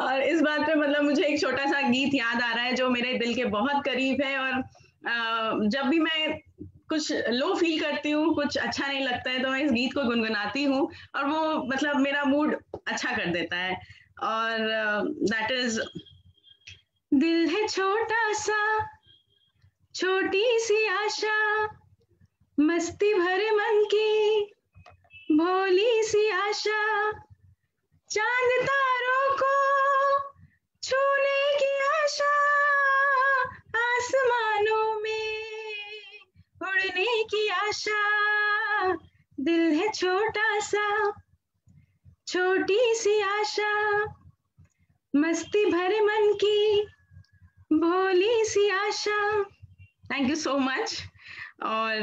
और इस बात पे मतलब मुझे एक छोटा सा गीत याद आ रहा है जो मेरे दिल के बहुत करीब है और जब भी मैं कुछ लो फील करती हूँ कुछ अच्छा नहीं लगता है तो मैं इस गीत को गुनगुनाती हूँ और वो मतलब मेरा मूड अच्छा कर देता है। और दैट uh, इज़ दिल है छोटा सा छोटी सी आशा मस्ती भरे मन की भोली सी आशा चाँद तारों को छूने की आशा आसमानों में उड़ने की आशा। दिल है छोटा सा छोटी सी आशा। मस्ती भरे मन की भोली सी आशा। थैंक यू सो मच और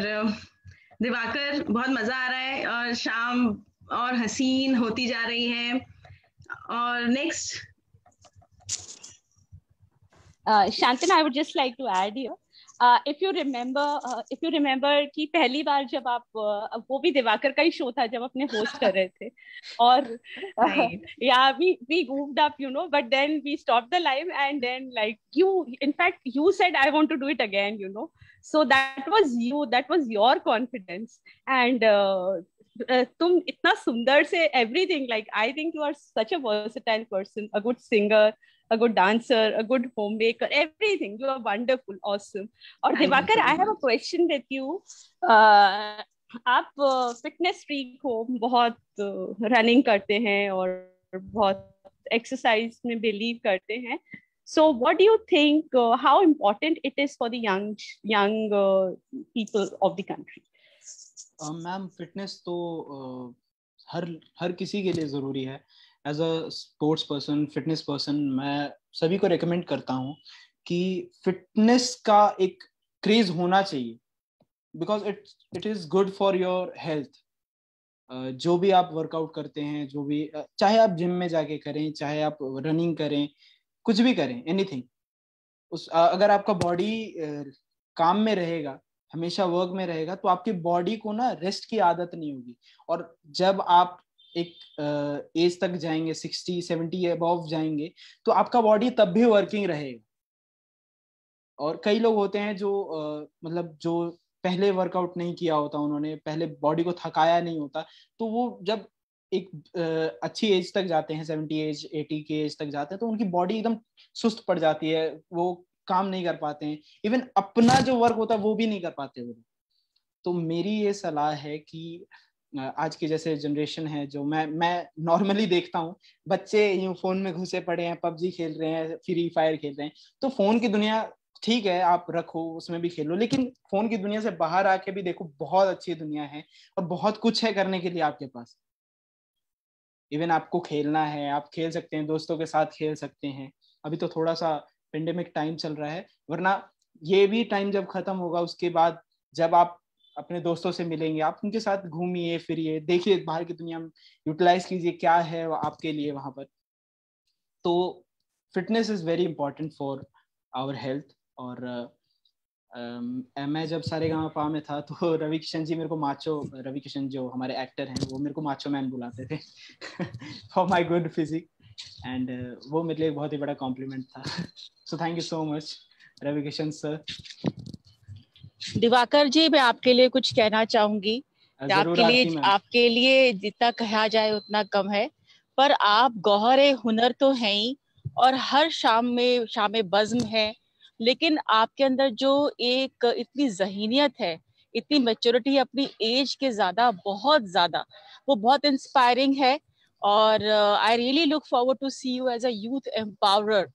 दिवाकर बहुत मज़ा आ रहा है और शाम और हसीन होती जा रही है। और next uh, I would just like to add here. If you remember if you remember कि पहली बार जब आप uh, वो भी दिवाकर का ही शो था जब अपने होस्ट कर रहे थे। और या we we up you know but then we stop the live and then like you in fact you said I want to do it again you know so that was you that was your confidence and तुम इतना सुंदर से everything like I think you are such a versatile person a good singer a good dancer, a good homemaker, everything. You are wonderful, awesome. और Diwakar, I have a question with you. Uh, आप fitness uh, freak हो बहुत running uh, करते हैं और बहुत exercise में believe करते हैं so what do you think uh, how important it is for the young young uh, people of the country ma'am uh, fitness तो uh, हर हर किसी के लिए ज़रूरी है as a sports person fitness person मैं सभी को रिकमेंड करता हूँ कि फिटनेस का एक क्रेज होना चाहिए। Because it it is good for your health जो भी आप वर्कआउट करते हैं, जो भी चाहे आप जिम में जाके करें, चाहे आप रनिंग करें, कुछ भी करें एनीथिंग उस अगर आपका बॉडी काम में रहेगा, हमेशा वर्क में रहेगा तो आपकी बॉडी को ना रेस्ट की आदत नहीं होगी। और जब आप एक एज तक जाएँगे सिक्सटी सेवेंटी अबव जाएँगे तो आपका बॉडी तब भी वर्किंग रहेगा। और कई लोग होते हैं जो uh, मतलब जो पहले वर्कआउट नहीं किया होता उन्होंने पहले बॉडी को थकाया नहीं होता तो वो जब एक uh, अच्छी एज तक जाते हैं सेवेंटी एज एटी के एज तक जाते हैं तो उनकी बॉडी एकदम सुस्त पड़ जाती है वो काम नहीं कर पाते हैं। इवन अपना जो वर्क होता है वो भी नहीं कर पाते वो। तो मेरी ये सलाह है कि आज की जैसे जनरेशन है जो मैं मैं नॉर्मली देखता हूँ, बच्चे यूँ फ़ोन में घुसे पड़े हैं, पबजी खेल रहे हैं फ्री फायर खेल रहे हैं तो फ़ोन की दुनिया ठीक है, आप रखो, उसमें भी खेलो लेकिन फ़ोन की दुनिया से बाहर आके भी देखो, बहुत अच्छी दुनिया है और बहुत कुछ है करने के लिए आपके पास। इवन आपको खेलना है, आप खेल सकते हैं, दोस्तों के साथ खेल सकते हैं। अभी तो थोड़ा सा पेंडेमिक टाइम चल रहा है, वरना ये भी टाइम जब खत्म होगा, उसके बाद जब आप अपने दोस्तों से मिलेंगे। आप उनके साथ घूमिए, फिरिए, देखिए बाहर की दुनिया में यूटिलाइज कीजिए क्या है आपके लिए वहाँ पर। तो fitness is very important for our health और मैं जब सारे गाँव पा में था तो रवि किशन जी मेरे को माचो रवि किशन जो हमारे एक्टर हैं, वो मेरे को माचो मैन बुलाते थे for my good physique and वो मेरे लिए बहुत ही बड़ा कॉम्प्लीमेंट था। So thank you so much Ravi Kishan sir Diwakar ji मैं आपके लिए कुछ कहना चाहूँगी आपके लिए आपके लिए जितना कहा जाए उतना कम है पर आप गौहर हुनर तो हैं ही और हर शाम में शाम बज्म है लेकिन आपके अंदर जो एक इतनी जहीनियत है इतनी मेच्योरिटी अपनी एज के ज़्यादा बहुत ज़्यादा वो बहुत इंस्पायरिंग है और I really look forward to see you as a youth empower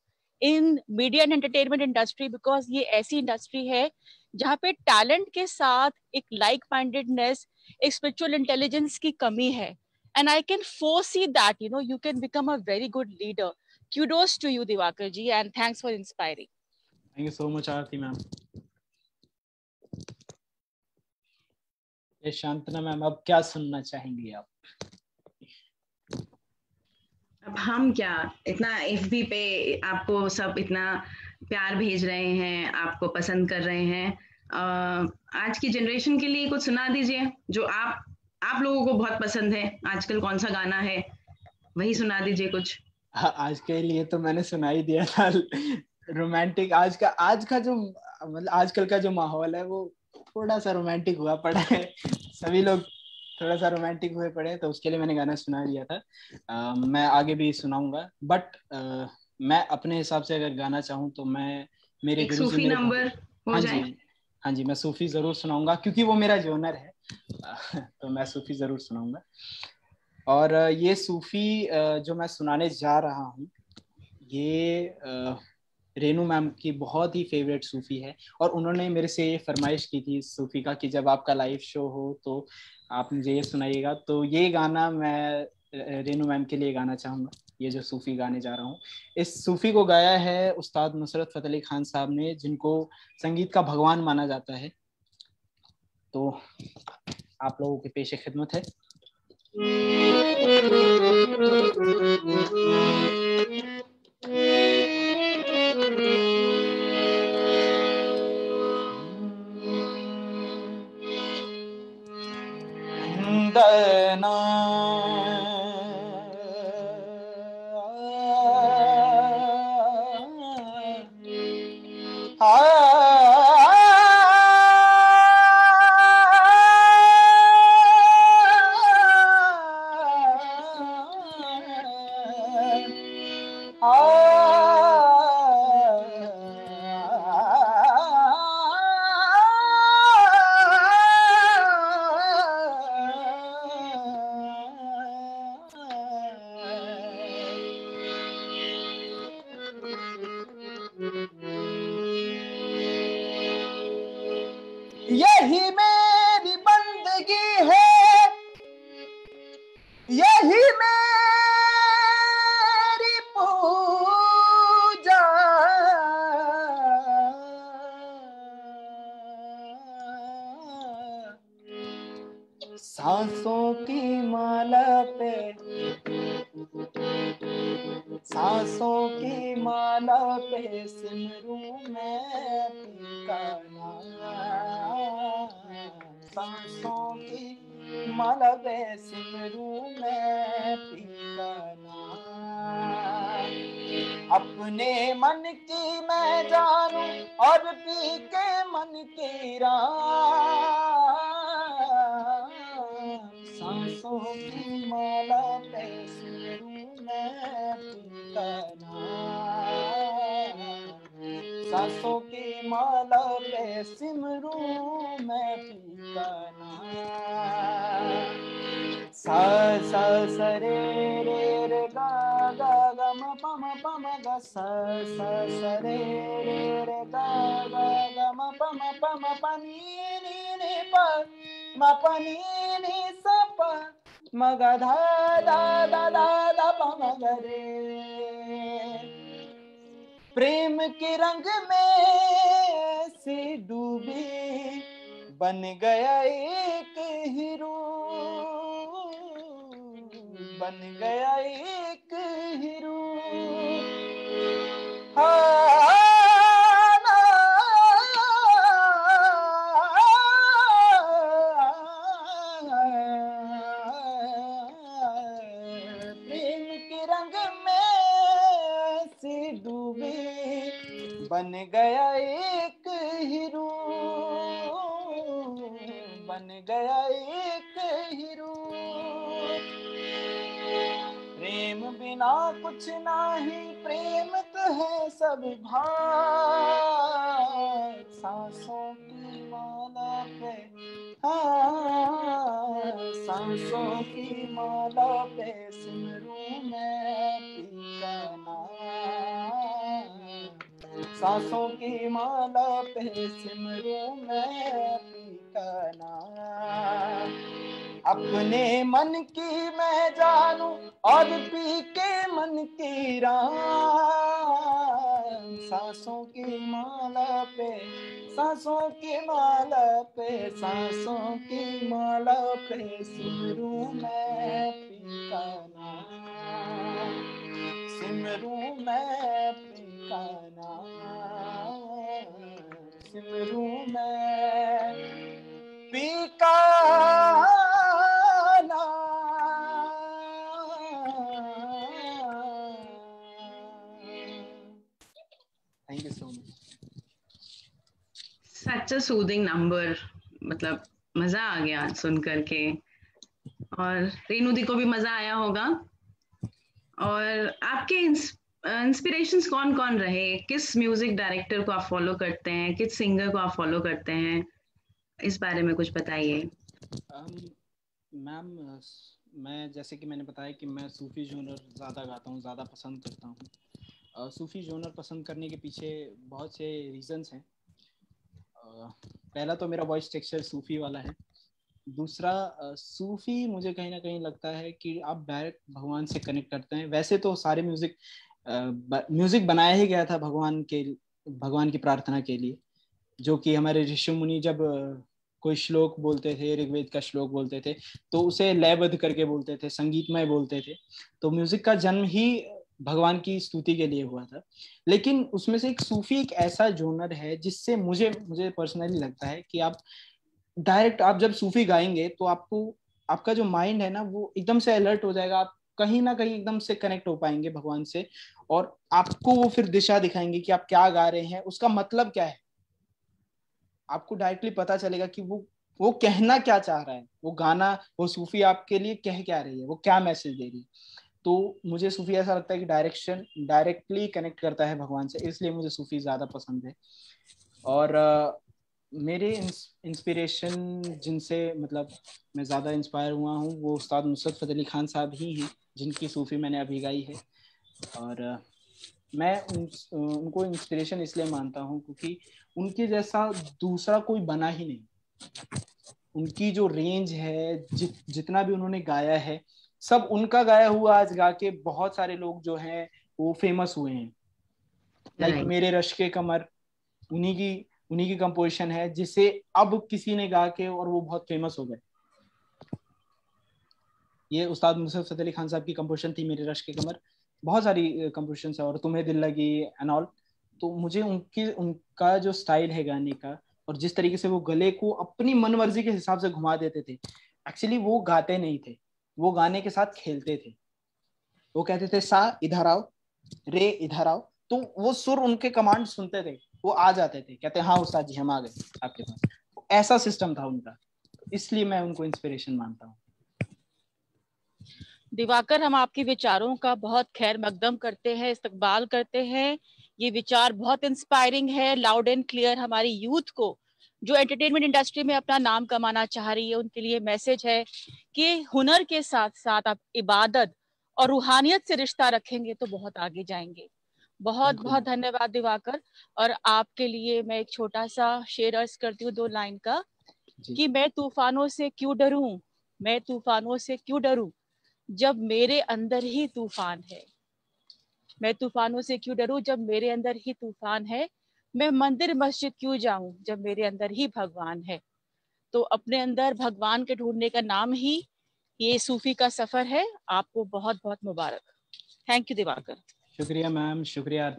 in media and entertainment industry because ये ऐसी इंडस्ट्री है जहाँ पे टैलेंट के साथ एक लाइक माइंडेडनेस एक स्पिरिचुअल इंटेलिजेंस की कमी है। And I can foresee that you know you can become a very good leader kudos to you Diwakar ji and thanks for inspiring thank you so much Aarti ma'am Shantana ma'am अब क्या सुनना चाहेंगी आप? अब हम क्या? इतना F पे आपको सब इतना प्यार भेज रहे हैं आपको पसंद कर रहे हैं। आज की जनरेशन के लिए कुछ सुना दीजिए जो आप आप लोगों को बहुत पसंद है। आजकल कौन सा गाना है? वही सुना दीजिए कुछ। हाँ, आज के लिए तो मैंने सुना ही दिया था। रोमांटिक आज का आज का जो मतलब आजकल का जो माहौल है वो थोड़ा सा रोमांटिक हुआ पड़ा है। सभी लोग थोड़ा सा रोमांटिक हुए पड़े तो उसके लिए मैंने गाना सुना दिया था। आ, मैं आगे भी सुनाऊँगा बट मैं अपने हिसाब से अगर गाना चाहूँ तो मैं मेरे एक सूफी नंबर हो हाँ जाए। जी हाँ जी मैं सूफी ज़रूर सुनाऊँगा क्योंकि वो मेरा जोनर है। तो मैं सूफी ज़रूर सुनाऊँगा। और ये सूफी जो मैं सुनाने जा रहा हूँ ये रेनू मैम की बहुत ही फेवरेट सूफी है। और उन्होंने मेरे से ये फरमाइश की थी सूफी का कि जब आपका लाइव शो हो तो आप मुझे ये सुनाइएगा। तो ये गाना मैं रेनू मैम के लिए गाना चाहूँगा। ये जो सूफी गाने जा रहा हूँ। इस सूफी को गाया है उस्ताद नुसरत फतेह अली खान साहब ने, जिनको संगीत का भगवान माना जाता है। तो आप लोगों के पेशे खिदमत है। दना और पी के मन की सांसों की माला सांसों की माला पे सिमरू मैं पीकाना सा सा सरे रे प प रे प्रेम के रंग में से डूबी बन गया एक हीरो। बन गया एक हीरो। प्रेम रंग में से डूबे बन गया बिना कुछ नहीं प्रेम तो है सब सांसों की माला पे हाँ सांसों की माला पे सिमरू मैं पीका सांसों की माला पे सिमरू मैं पीका अपने मन की मैं जानू और पी के मन की राम। सांसों की माला पे, सांसों की माला पे, सांसों की माला पे सिमरू सूदिंग नंबर मतलब मज़ा आ गया सुन करके और रेणु दी को भी मज़ा आया होगा। और आपके इंस्पिरेशंस कौन कौन रहे? किस म्यूज़िक डायरेक्टर को आप फॉलो करते हैं? किस सिंगर को आप फॉलो करते हैं? इस बारे में कुछ बताइए। मैम मैं, जैसे कि मैंने बताया कि मैं सूफी जोनर ज़्यादा गाता हूँ, ज़्यादा पसंद करता हूँ। सूफी जोनर पसंद करने के पीछे बहुत से रीजंस हैं। पहला तो मेरा वॉइस टेक्सचर सूफी वाला है। दूसरा सूफी मुझे कहीं ना कहीं लगता है कि आप डायरेक्ट भगवान से कनेक्ट करते हैं। वैसे तो सारे म्यूज़िक म्यूज़िक बनाया ही गया था भगवान के, भगवान की प्रार्थना के लिए, जो कि हमारे ऋषि मुनि जब कोई श्लोक बोलते थे, ऋग्वेद का श्लोक बोलते थे तो उसे लयबद्ध करके बोलते थे, संगीतमय बोलते थे। तो म्यूज़िक का जन्म ही भगवान की स्तुति के लिए हुआ था। लेकिन उसमें से एक सूफी एक ऐसा जोनर है जिससे मुझे मुझे पर्सनली लगता है कि आप डायरेक्ट आप जब सूफी गाएँगे तो आपको, आपका जो माइंड है ना, वो एकदम से अलर्ट हो जाएगा। आप कहीं ना कहीं एकदम से कनेक्ट हो पाएँगे भगवान से और आपको वो फिर दिशा दिखाएँगे कि आप क्या गा रहे हैं। उसका मतलब क्या है? आपको डायरेक्टली पता चलेगा कि वो वो कहना क्या चाह रहा है। वो गाना, वो सूफी आपके लिए कह क्या रही है? वो क्या मैसेज दे रही है? तो मुझे सूफी ऐसा लगता है कि डायरेक्शन डायरेक्टली कनेक्ट करता है भगवान से इसलिए मुझे सूफी ज़्यादा पसंद है। और मेरे इंस्पिरेशन जिनसे मतलब मैं ज़्यादा इंस्पायर हुआ हूँ वो उस्ताद नुसरत फतेह अली खान साहब ही हैं जिनकी सूफ़ी मैंने अभी गाई है। और मैं उन, उनको इंस्पिरेशन इसलिए मानता हूँ क्योंकि उनके जैसा दूसरा कोई बना ही नहीं। उनकी जो रेंज है जि, जितना भी उन्होंने गाया है सब उनका गाया हुआ आज गा के बहुत सारे लोग जो हैं वो फ़ेमस हुए हैं। लाइक like मेरे रश के कमर उन्हीं की उन्हीं की कंपोजिशन है जिसे अब किसी ने गा के और वो बहुत फ़ेमस हो गए। ये उस्ताद मुसफ सद अली खान साहब की कंपोजिशन थी मेरे रश के कमर। बहुत सारी कंपोजिशन है और तुम्हें दिल लगी एंड ऑल तो मुझे उनकी उनका जो स्टाइल है गाने का और जिस तरीके से वो गले को अपनी मन मर्ज़ी के हिसाब से घुमा देते थे एक्चुअली वो गाते नहीं थे। वो गाने के साथ खेलते थे। वो कहते थे, सा, इधर आओ, रे, इधर आओ। तो वो सुर उनके कमांड सुनते थे, वो आ जाते थे। कहते हाँ उस्ताद जी, हम आ गए आपके पास। ऐसा सिस्टम था उनका। इसलिए मैं उनको इंस्पिरेशन मानता हूँ। दिवाकर, हम आपके विचारों का बहुत खैर मकदम करते हैं, इस्तकबाल करते हैं। ये विचार बहुत इंस्पायरिंग है लाउड एंड क्लियर हमारी यूथ को। जो एंटरटेनमेंट इंडस्ट्री में अपना नाम कमाना चाह रही है उनके लिए मैसेज है कि हुनर के साथ साथ आप इबादत और रूहानियत से रिश्ता रखेंगे तो बहुत आगे जाएँगे। बहुत बहुत धन्यवाद दिवाकर। और आपके लिए मैं एक छोटा सा शेर अर्ज़ करती हूँ दो लाइन का कि मैं तूफानों से क्यों डरूं? मैं तूफानों से क्यों डरूं? जब मेरे अंदर ही तूफ़ान है। मैं तूफानों से क्यों डरूं? जब मेरे अंदर ही तूफ़ान है मैं मंदिर मस्जिद क्यों जाऊँ जब मेरे अंदर ही भगवान है? तो अपने अंदर भगवान के ढूँढने का नाम ही ये सूफी का सफ़र है। आपको बहुत बहुत मुबारक। Thank you Diwakar. शुक्रिया मैम। शुक्रिया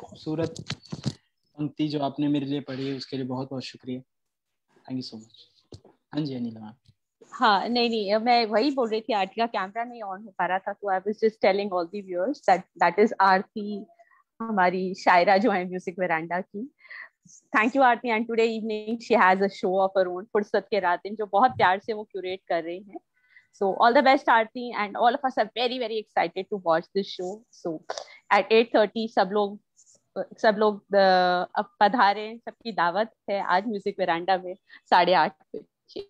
खूबसूरत पंक्ति जो आपने मेरे लिए पढ़ी है उसके लिए बहुत बहुत शुक्रिया। थैंक यू सो मच हाँ जी अनिला मैम। हाँ नहीं नहीं मैं वही बोल रही थी आरती का कैमरा नहीं ऑन हो पा रहा था तो I was just telling all the viewers that that is Aarti हमारी शायरा जो है म्यूज़िक वेरांडा की। Thank you Aarti and today evening she has a show of her own फुर्सत के रात जो बहुत प्यार से वो क्यूरेट कर रही हैं। So all the best Aarti and all of us are very very excited to watch this show. So at 8:30 सब लोग सब लोग अब पधारे सबकी दावत है आज म्यूज़िक वेरांडा में साढ़े आठ बजे।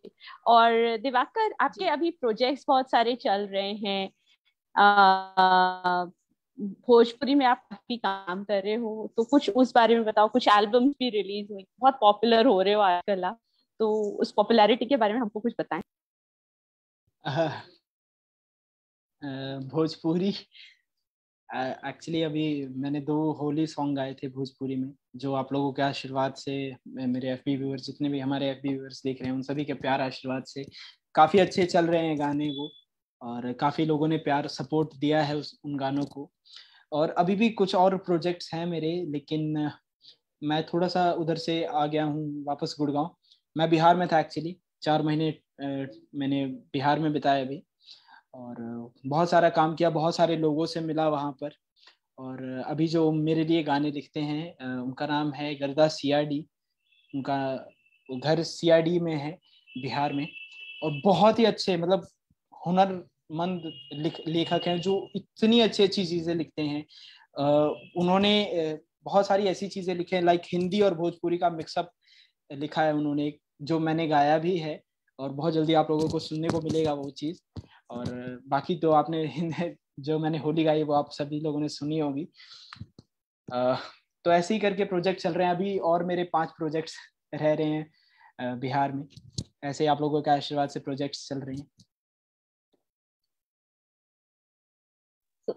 और दिवाकर आपके अभी प्रोजेक्ट्स बहुत सारे चल रहे हैं। भोजपुरी में आप काफ़ी काम कर रहे हो तो कुछ उस बारे में बताओ, कुछ एल्बम्स भी रिलीज़ हुई, बहुत पॉपुलर हो रहे हो आजकल तो उस पॉपुलैरिटी के बारे में हमको कुछ बताएँ। भोजपुरी एक्चुअली अभी मैंने दो होली सॉन्ग गाए थे भोजपुरी में, जो आप लोगों के आशीर्वाद से मेरे एफबी व्यूअर्स जितने भी हमारे एफ़ व्यूअर्स देख रहे हैं, उन सभी के प्यार आशीर्वाद से, काफ़ी अच्छे चल रहे हैं गाने वो। और काफ़ी लोगों ने प्यार सपोर्ट दिया है उस, उन गानों को। और अभी भी कुछ और प्रोजेक्ट्स हैं मेरे, लेकिन मैं थोड़ा सा उधर से आ गया हूँ, वापस गुड़गांव। मैं बिहार में था एक्चुअली चार महीने मैंने बिहार में बिताया अभी। और बहुत सारा काम किया, बहुत सारे लोगों से मिला वहाँ पर। और अभी जो मेरे लिए गाने लिखते हैं उनका नाम है गर्दा सी उनका घर सी में है, बिहार में। और बहुत ही अच्छे मतलब हुनरमंद लेखक हैं जो इतनी अच्छी अच्छी चीज़ें लिखते हैं। उन्होंने बहुत सारी ऐसी चीज़ें लिखे हैं लाइक हिंदी और भोजपुरी का मिक्सअप लिखा है उन्होंने, जो मैंने गाया भी है और बहुत जल्दी आप लोगों को सुनने को मिलेगा वो चीज़। और बाकी तो आपने जो मैंने होली गाई वो आप सभी लोगों ने सुनी होगी। तो ऐसे ही करके प्रोजेक्ट चल रहे हैं। अभी और मेरे पाँच प्रोजेक्ट्स रह रहे हैं बिहार में। ऐसे ही आप लोगों के आशीर्वाद से प्रोजेक्ट्स चल रहे हैं।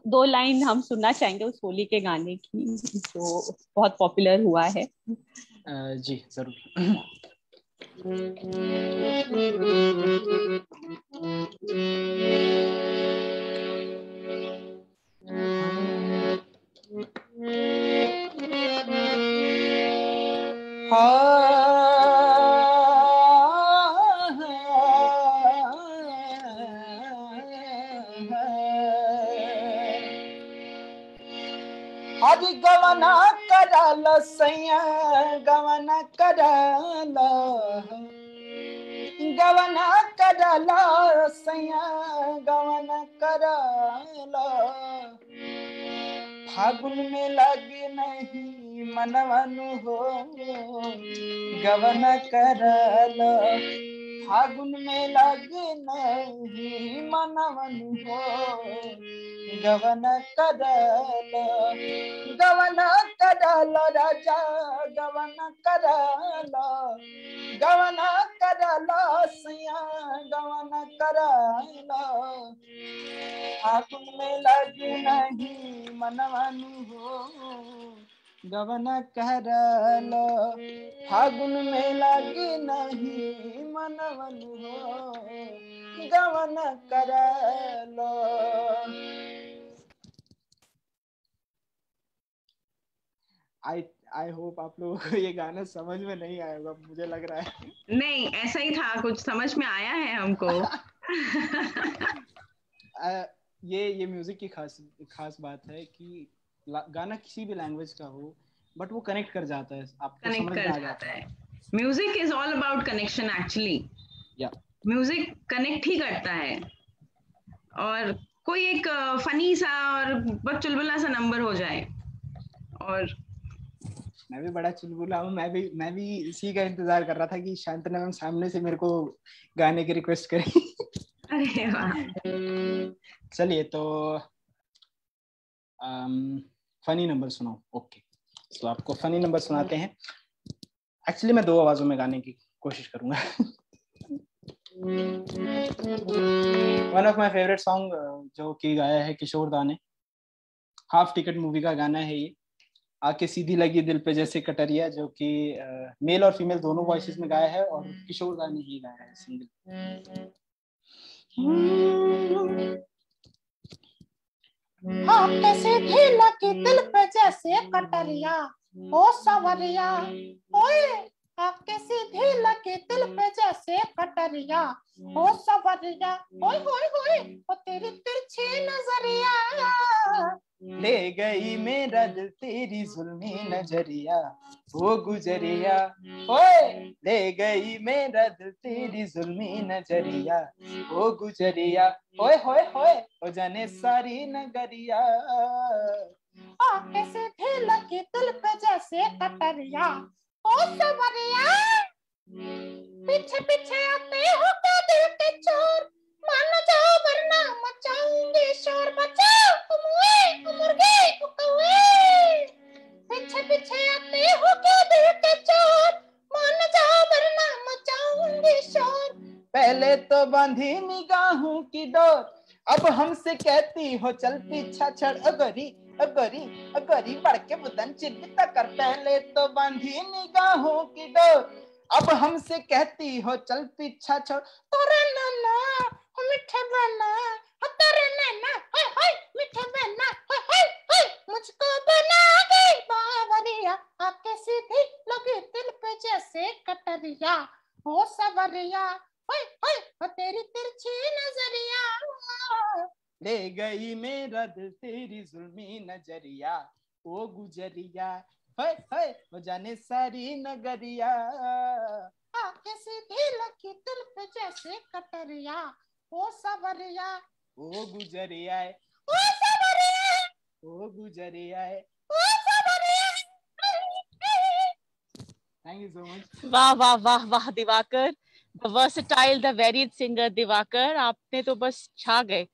दो लाइन हम सुनना चाहेंगे उस होली के गाने की जो बहुत पॉपुलर हुआ है। जी ज़रूर। सैया गवना करल गवना करला सैया गवना करला फागुन में लगे नहीं मनवनु हो गवन करला फागुन में लगे नहीं मनवनु हो गवन करल गवन करल राजा गवन करल गवन करल सिया गवन करल फागुन में लग नहीं मनवनु हो गवन करल फागुन में लग नहीं मनवनु हो गवन करल आई आई होप आप लोगों को ये गाना समझ में नहीं आएगा मुझे लग रहा है। नहीं ऐसा ही था कुछ समझ में आया है हमको। ये ये म्यूज़िक की खास खास बात है कि गाना किसी भी लैंग्वेज का हो बट वो कनेक्ट कर जाता है आपको कनेक्ट कर जाता है। Music is all about connection actually या म्यूज़िक कनेक्ट ही करता है। और कोई एक फनी सा और बहुत चुलबुला सा नंबर हो जाए। और मैं भी बड़ा चुलबुला हूँ मैं भी मैं भी इसी का इंतज़ार कर रहा था कि शांतना मैम सामने से मेरे को गाने की रिक्वेस्ट करें। अरे चलिए तो फनी नंबर सुनाओ। ओके तो आपको फनी नंबर सुनाते हैं। एक्चुअली मैं दो आवाजों में गाने की कोशिश करूँगा। One of my favourite song जो कि गाया है किशोर दा ने। हाफ़ टिकट मूवी का गाना है ये। आके सीधी लगी दिल पे जैसे कटरिया जो कि मेल और फीमेल दोनों वॉइसेस में गाया है और किशोर दा ने ही गाया है सिंगल आके सीधी लगी दिल पे जैसे कटरिया ओ सवरिया ओए आपके सीधी लगे दिल पे जैसे कटरिया ओ सवरिया ओए होए होए ओ तेरी तिरछी नज़रिया। ले गई मेरा दिल तेरी जुल्मी नज़रिया ओ गुजरिया। ओए ले गई मेरा दिल तेरी जुल्मी नज़रिया ओ गुजरिया। ओए होए होए ओ जाने सारी नगरिया। आके सीधी लगी दिल पे जैसे कटरिया ओ सवरिया पीछे पीछे आते हो क्या दिल के चोर? मान जाओ वरना मचाऊँगी शोर बचाओ मुए मुर्गे कौए पीछे पीछे आते हो क्या दिल के चोर मान जाओ वरना मचाऊँगी शोर पहले तो बांधी निगाहों की डोर। अब हमसे कहती हो, चल पीछा छड़ अगरी अगरी अगरी बढ़ के बुदन चिन्हित कर। पहले तो बांधी निगाहों की डोर। अब हमसे कहती हो, चल पीछा छोड़ तोरे नाना मीठे बना तेरे नैना हाय हाय मीठे बना हाय हाय हाय मुझको बना गई बावरिया आके सीधी लगी दिल पे जैसे कटरिया हो सवरिया हाय हाय तेरी तिरछी नज़रिया ले गई मेरा दिल तेरी जुल्मी नज़रिया, ओ गुजरिया, हाय हाय वो जाने सारी नगरिया। आके सीधी लगी दिल पे जैसे कटरिया ओ सवरिया ओ गुजरिया। ओ सवरिया ओ गुजरिया। ओ सवरिया थैंक यू सो मच वाह वाह वाह वाह Diwakar. The versatile the varied singer Diwakar. आपने तो बस छा गए।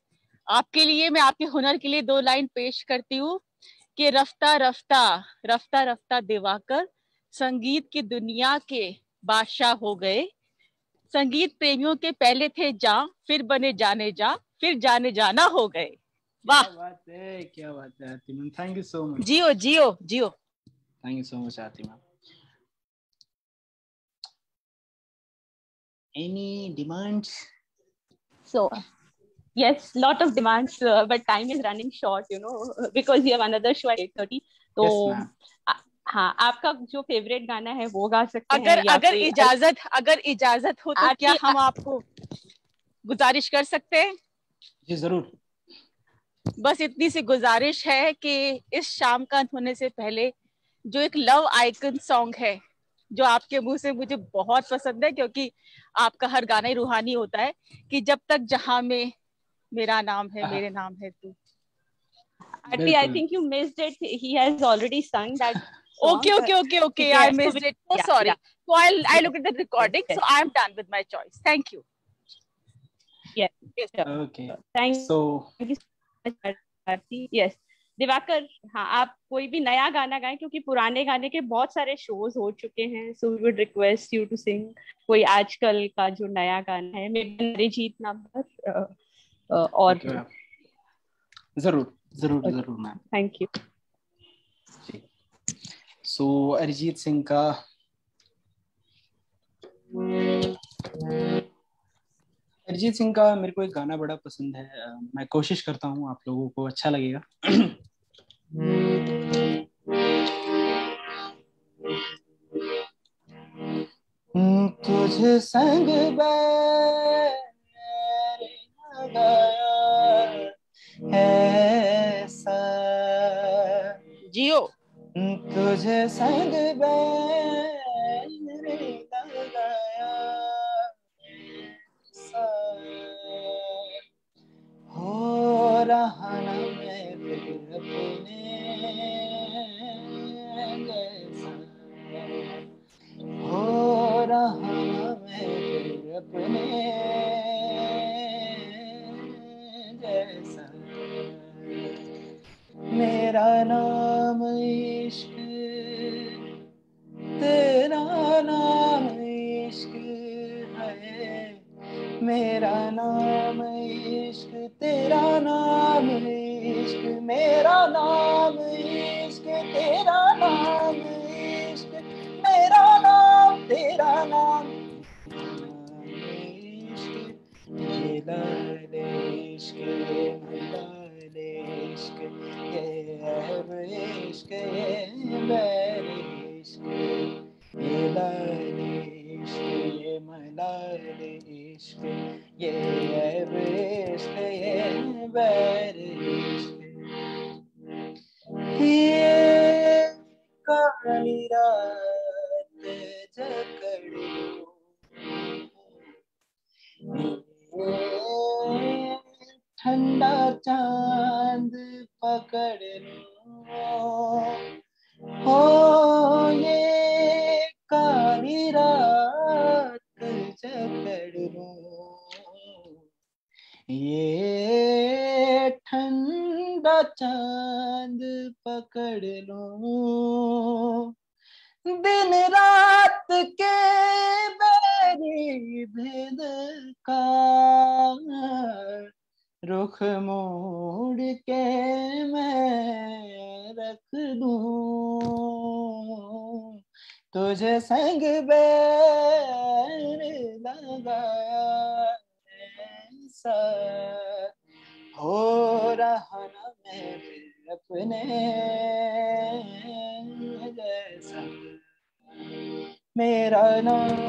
आपके लिए मैं आपके हुनर के लिए दो लाइन पेश करती हूँ कि रफ्ता रफ्ता रफ्ता रफ्ता दिवाकर संगीत की दुनिया के बादशाह हो गए। संगीत प्रेमियों के पहले थे जा फिर बने जाने जा फिर जाने जाना हो गए वाह क्या बात है क्या बात है Aarti ma'am thank you so much जियो जियो जियो thank you so much Aarti ma'am any demands so yes lot of demands uh, but time is running short you know because you have another show at 8:30 तो yes, हाँ आपका जो favourite गाना है वो गा सकते अगर हैं अगर इजाज़त अगर इजाज़त हो तो क्या हम आपको गुजारिश कर सकते हैं जी ज़रूर बस इतनी सी गुजारिश है कि इस शाम का अंत होने से पहले जो एक लव आइकन सॉन्ग है जो आपके मुँह से मुझे बहुत पसंद है क्योंकि आपका हर गाना ही रूहानी होता है कि जब तक जहाँ में मेरा नाम है मेरे नाम है तू Actually, I think you missed it. He has already sung that. Okay, okay, okay, okay. I missed it. So yeah, sorry. Yeah. So I'll I look at the recording. So I'm done with my choice. Thank you. Yes. yes. Okay. Thank so. Thank you so much, Yes. Diwakar हाँ आप कोई भी नया गाना गाएँ क्योंकि पुराने गाने के बहुत सारे शोज़ हो चुके हैं so we would request you to sing कोई आजकल का जो नया गाना है मेरे अरिजीत नंबर और ज़रूर ज़रूर ज़रूर ma'am thank you so Arijit Singh का अरिजीत सिंह का मेरे को एक गाना बड़ा पसंद है। मैं कोशिश करता हूँ आप लोगों को अच्छा लगेगा। तुझ संग रुख मोड़ के मैं रख दूँ। तुझे संग बैर ऐसा हो रहा न मैं अपने जैसा। मेरा नाम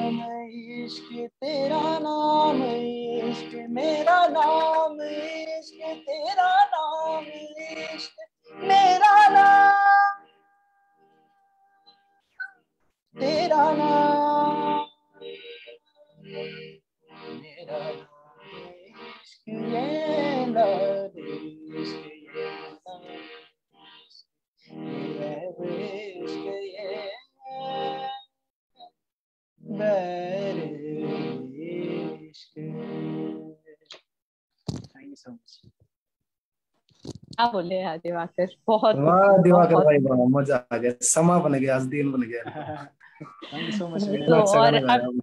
बोले यार दिवाकर। बहुत वाह दिवाकर बहुत- भाई वाह मज़ा आ गया। समा बन गया आज दिन बन गया। थैंक यू सो मच और अब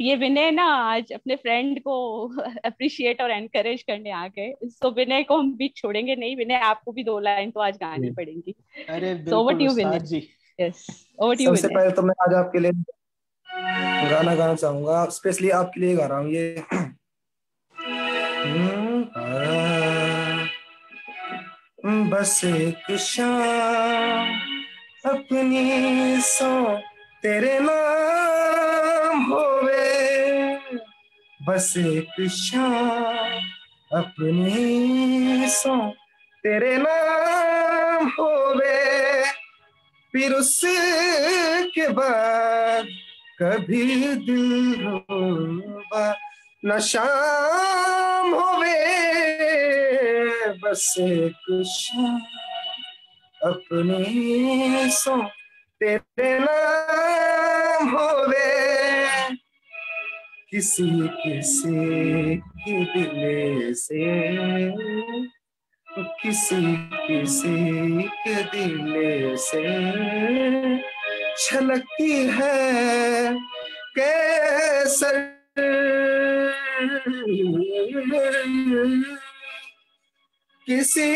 ये विनय ना आज अपने फ्रेंड को अप्रिशिएट और एनकरेज करने आ गए। तो विनय को हम भी छोड़ेंगे नहीं। विनय आपको भी दो लाइन तो आज गानी। पड़ेंगी। अरे over बिल्कुल to you, जी। यस ओवर टू यू सबसे विनय पहले तो मैं आज आपके लिए गाना गाना चाहूँगा। स्पेशली आपके लिए गा रहा हूँ। ये बस एक शाम, अपनी सो तेरे नाम होवे। बस एक शाम, अपनी सो तेरे नाम होवे। फिर उसके बाद कभी दिल रोबा न शाम होवे। बस कुछ अपने सो तेरे नाम होवे। किसी किसी की दिल से, किसी किसी के दिल से छलकती है कैसर। किसी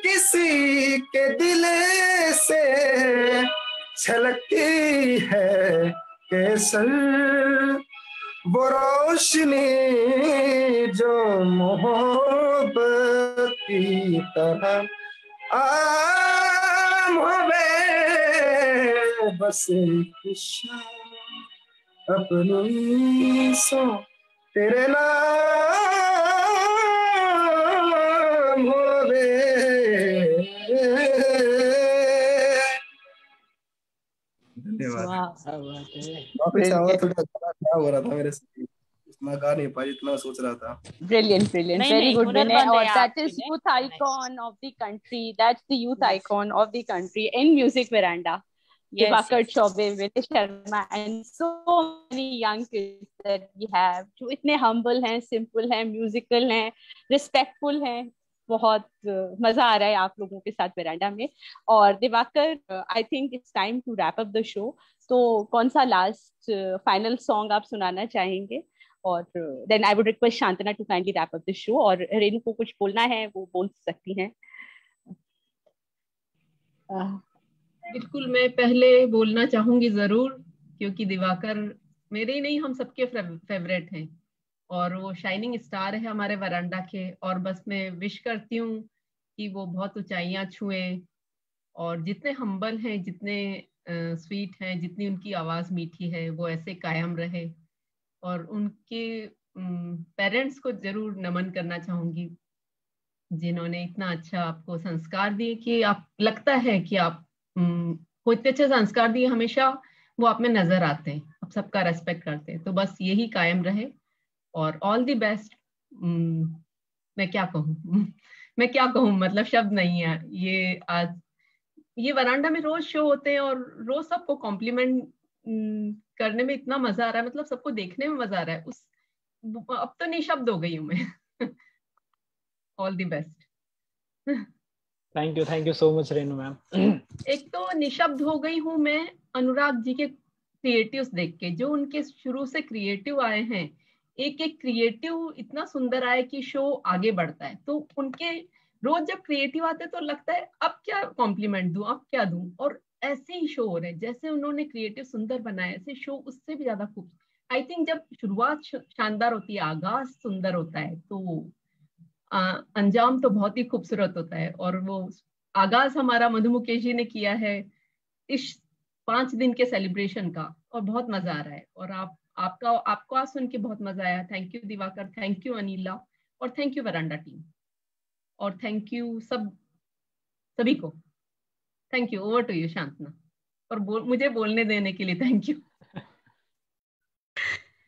किसी के दिल से छलकती है कैसर। वो रोशनी जो मोहब्बत की तरह आम बस अपनी सो तेरे नाम वापस आऊँगा थोड़ा क्या? हो रहा था मेरे इतना गा नहीं पाई इतना सोच रहा था। Brilliant brilliant very good Vinay और that is youth icon of the country that's the youth icon of the country in music veranda Divakar yes. Chaube, Vinay Sharma, and so many young kids that we have जो इतने humble हैं, simple हैं, musical हैं, respectful हैं, बहुत मज़ा आ रहा है आप लोगों के साथ वेरांडा में। और Divakar I think it's time to wrap up the show तो कौन सा लास्ट फाइनल सॉन्ग आप सुनाना चाहेंगे? और then I would request Shantana to kindly wrap up the show और रेनू को कुछ बोलना है, वो बोल सकती हैं। बिल्कुल, मैं पहले बोलना चाहूँगी ज़रूर, क्योंकि दिवाकर मेरे ही नहीं, हम सबके फेवरेट हैं। और वो शाइनिंग स्टार है हमारे वरांडा के और बस मैं विश करती हूँ कि वो बहुत ऊंचाइयाँ छुए और जितने हम्बल हैं, जितने स्वीट हैं, जितनी उनकी आवाज़ मीठी है, वो ऐसे कायम रहे और उनके पेरेंट्स को ज़रूर नमन करना चाहूँगी जिन्होंने इतना अच्छा आपको संस्कार दिए कि आप, लगता है कि आप को इतने अच्छे संस्कार दिए हमेशा, वो आप में नज़र आते हैं, आप सबका रेस्पेक्ट करते हैं। तो बस यही कायम रहे और ऑल दी बेस्ट मैं क्या कहूँ? मैं क्या कहूँ? मतलब शब्द नहीं है। ये आज ये वरांडा में रोज शो होते हैं और रोज सबको कॉम्प्लीमेंट करने में इतना मज़ा आ रहा है। मतलब सबको देखने में मज़ा आ रहा है। उस अब तो निशब्द हो गई हूँ मैं। All the best thank you thank you so much Renu ma'am एक तो निशब्द हो गई हूँ मैं अनुराग जी के क्रिएटिव्स देख के जो उनके शुरू से क्रिएटिव आए हैं। एक एक क्रिएटिव इतना सुंदर आया कि शो आगे बढ़ता है। तो उनके रोज जब क्रिएटिव आते हैं तो लगता है, अब क्या कॉम्प्लीमेंट दू, अब क्या दू? और ऐसे ही शो हो रहे हैं। जैसे उन्होंने क्रिएटिव सुंदर बनाया, ऐसे शो उससे भी ज़्यादा खूब। आई थिंक जब शुरुआत शानदार होती है, आगाज़ सुंदर होता है तो अंजाम तो बहुत ही खूबसूरत होता है। और वो आगाज़ हमारा मधु मुकेश जी ने किया है इस पाँच दिन के सेलिब्रेशन का, और बहुत मज़ा आ रहा है। और आप आपका आपको आज सुन के बहुत मज़ा आया। Thank you Divakar. Thank you Anila. और थैंक यू वरांडा टीम और थैंक यू सब सभी को। Thank you over to you Shantana. और बोल मुझे बोलने देने के लिए thank you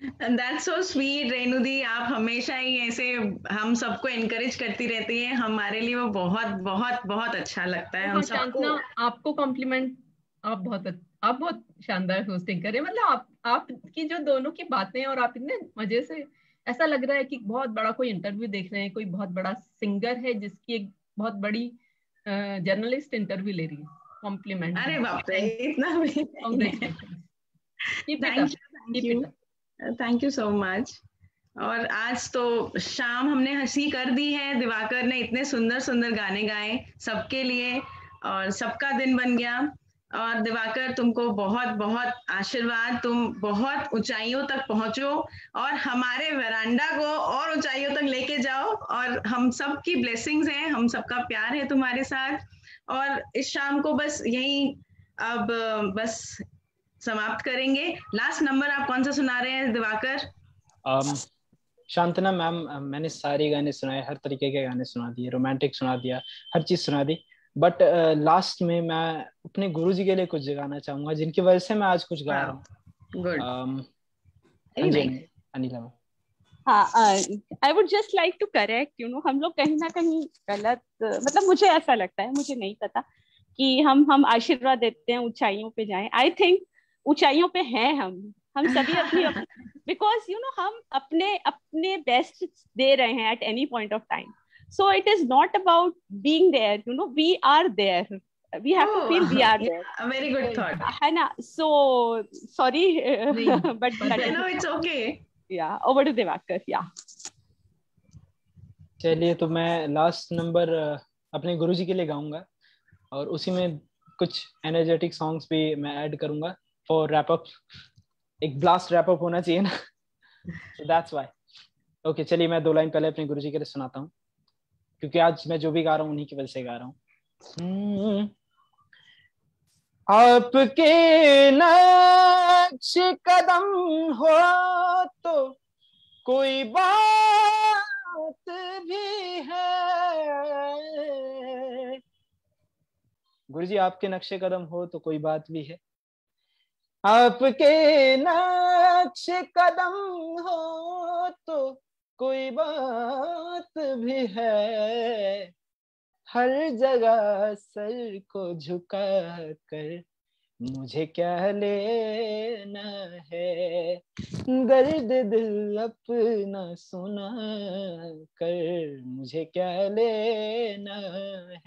that's so sweet रेणुदी आप हमेशा ही ऐसे हम सबको एनकरेज करती रहती हैं। हमारे लिए वो बहुत बहुत बहुत अच्छा लगता है। हम सबको आपको कॉम्प्लीमेंट आप बहुत आप बहुत शानदार होस्टिंग करें मतलब आप आपकी जो दोनों की बातें और आप इतने मज़े से ऐसा लग रहा है कि बहुत बड़ा कोई इंटरव्यू देख रहे हैं कोई बहुत बड़ा सिंगर है जिसकी एक बहुत बड़ी जर्नलिस्ट इंटरव्यू ले रही है। कॉम्प्लीमेंट अरे बाप रे इतना थैंक यू सो मच और आज तो शाम हमने हँसी कर दी है दिवाकर ने इतने सुंदर सुंदर गाने गाए सबके लिए और सबका दिन बन गया। और दिवाकर तुमको बहुत बहुत आशीर्वाद तुम बहुत ऊंचाइयों तक पहुंचो और हमारे वरांडा को और ऊंचाइयों तक लेके जाओ और हम सब की ब्लेसिंग्स हैं हम सबका प्यार है तुम्हारे साथ। और इस शाम को बस यही अब बस समाप्त करेंगे। लास्ट नंबर आप कौन सा सुना रहे हैं दिवाकर? Um, शांतना मैम मैंने सारे गाने सुनाए हर तरीके के गाने सुना दिए रोमांटिक सुना दिया हर चीज़ सुना दी। बट लास्ट uh, में मैं अपने गुरु जी के लिए कुछ गाना चाहूँगा जिनकी वजह से मैं आज कुछ गा रहा हूँ। Anila I would just like to correct you know हम लोग कहीं ना कहीं गलत मतलब मुझे ऐसा लगता है मुझे नहीं पता कि हम हम आशीर्वाद देते हैं ऊंचाइयों पे जाएँ। आई थिंक ऊंचाइयों पे हैं हम। हम सभी अपनी बिकॉज़ यू नो हम अपने अपने बेस्ट दे रहे हैं at any point of time so it is not about being there you know we are there we have oh, to feel we are there a very good thought Hannah, so sorry but, but no it's okay yeah over to devakar yeah चलिए तो मैं last number अपने गुरुजी के लिए गाऊँगा और उसी में कुछ एनर्जेटिक सॉन्ग्स भी मैं ऐड करूँगा फॉर रैप अप एक ब्लास्ट रैप अप होना चाहिए ना दैट्स व्हाई ओके चलिए मैं दो लाइन पहले अपने गुरुजी के लिए सुनाता हूँ क्योंकि आज मैं जो भी गा रहा हूँ उन्हीं की वजह से गा रहा हूँ। हम्म। आपके नक्श कदम हो तो कोई बात भी है। गुरु जी आपके नक्शे कदम हो तो कोई बात भी है। आपके नक्श कदम हो तो कोई बात भी है, हर जगह सर को झुका कर मुझे क्या लेना है? दर्द दिल अपना सुना कर मुझे क्या लेना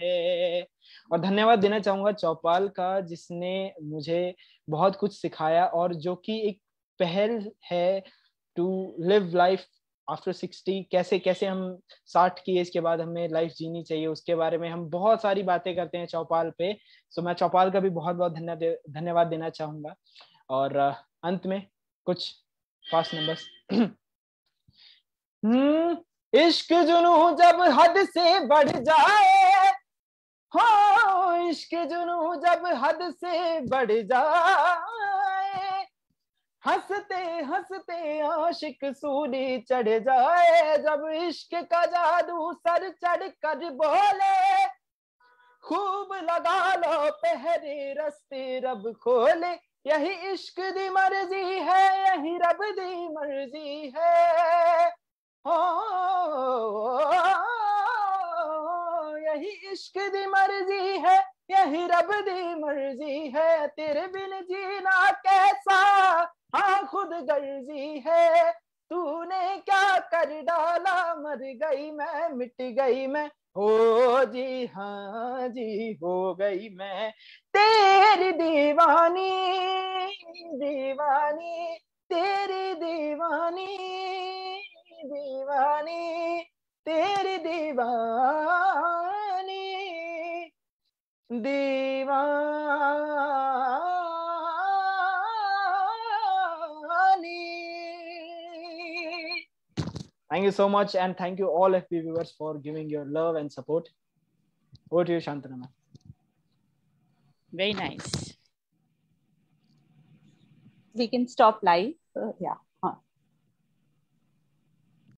है? और धन्यवाद देना चाहूँगा चौपाल का, जिसने मुझे बहुत कुछ सिखाया और जो कि एक पहल है to live life after sixty कैसे कैसे हम साठ की एज के बाद हमें लाइफ जीनी चाहिए, उसके बारे में हम बहुत सारी बातें करते हैं चौपाल पे। सो मैं चौपाल का भी बहुत बहुत धन्यवाद देना चाहूँगा। और अंत में कुछ फास्ट नंबर्स हम्म इश्क जुनू जब हद से बढ़ जाए, हो, इश्क जुनू जब हद से बढ़ जाए हँसते हँसते आशिक सूरी चढ़ जाए, जब इश्क का जादू सर चढ़ कर बोले, खूब लगा लो पहरे रस्ते रब खोले, यही इश्क दी मर्ज़ी है, यही रब दी मर्ज़ी है। हो, यही इश्क दी मर्ज़ी है, यही रब दी मर्ज़ी है, तेरे बिन जीना कैसा? हाँ खुद गर्जी है। तूने क्या कर डाला? मर गई मैं, मिट गई मैं। हो जी हाँ जी, हो गई मैं। तेरी दीवानी दीवानी, तेरी दीवानी दीवानी, तेरी दीवानी दीवानी। Thank you so much, and thank you all FB viewers for giving your love and support. Over to you, Shantana. Very nice. We can stop live. Uh, yeah.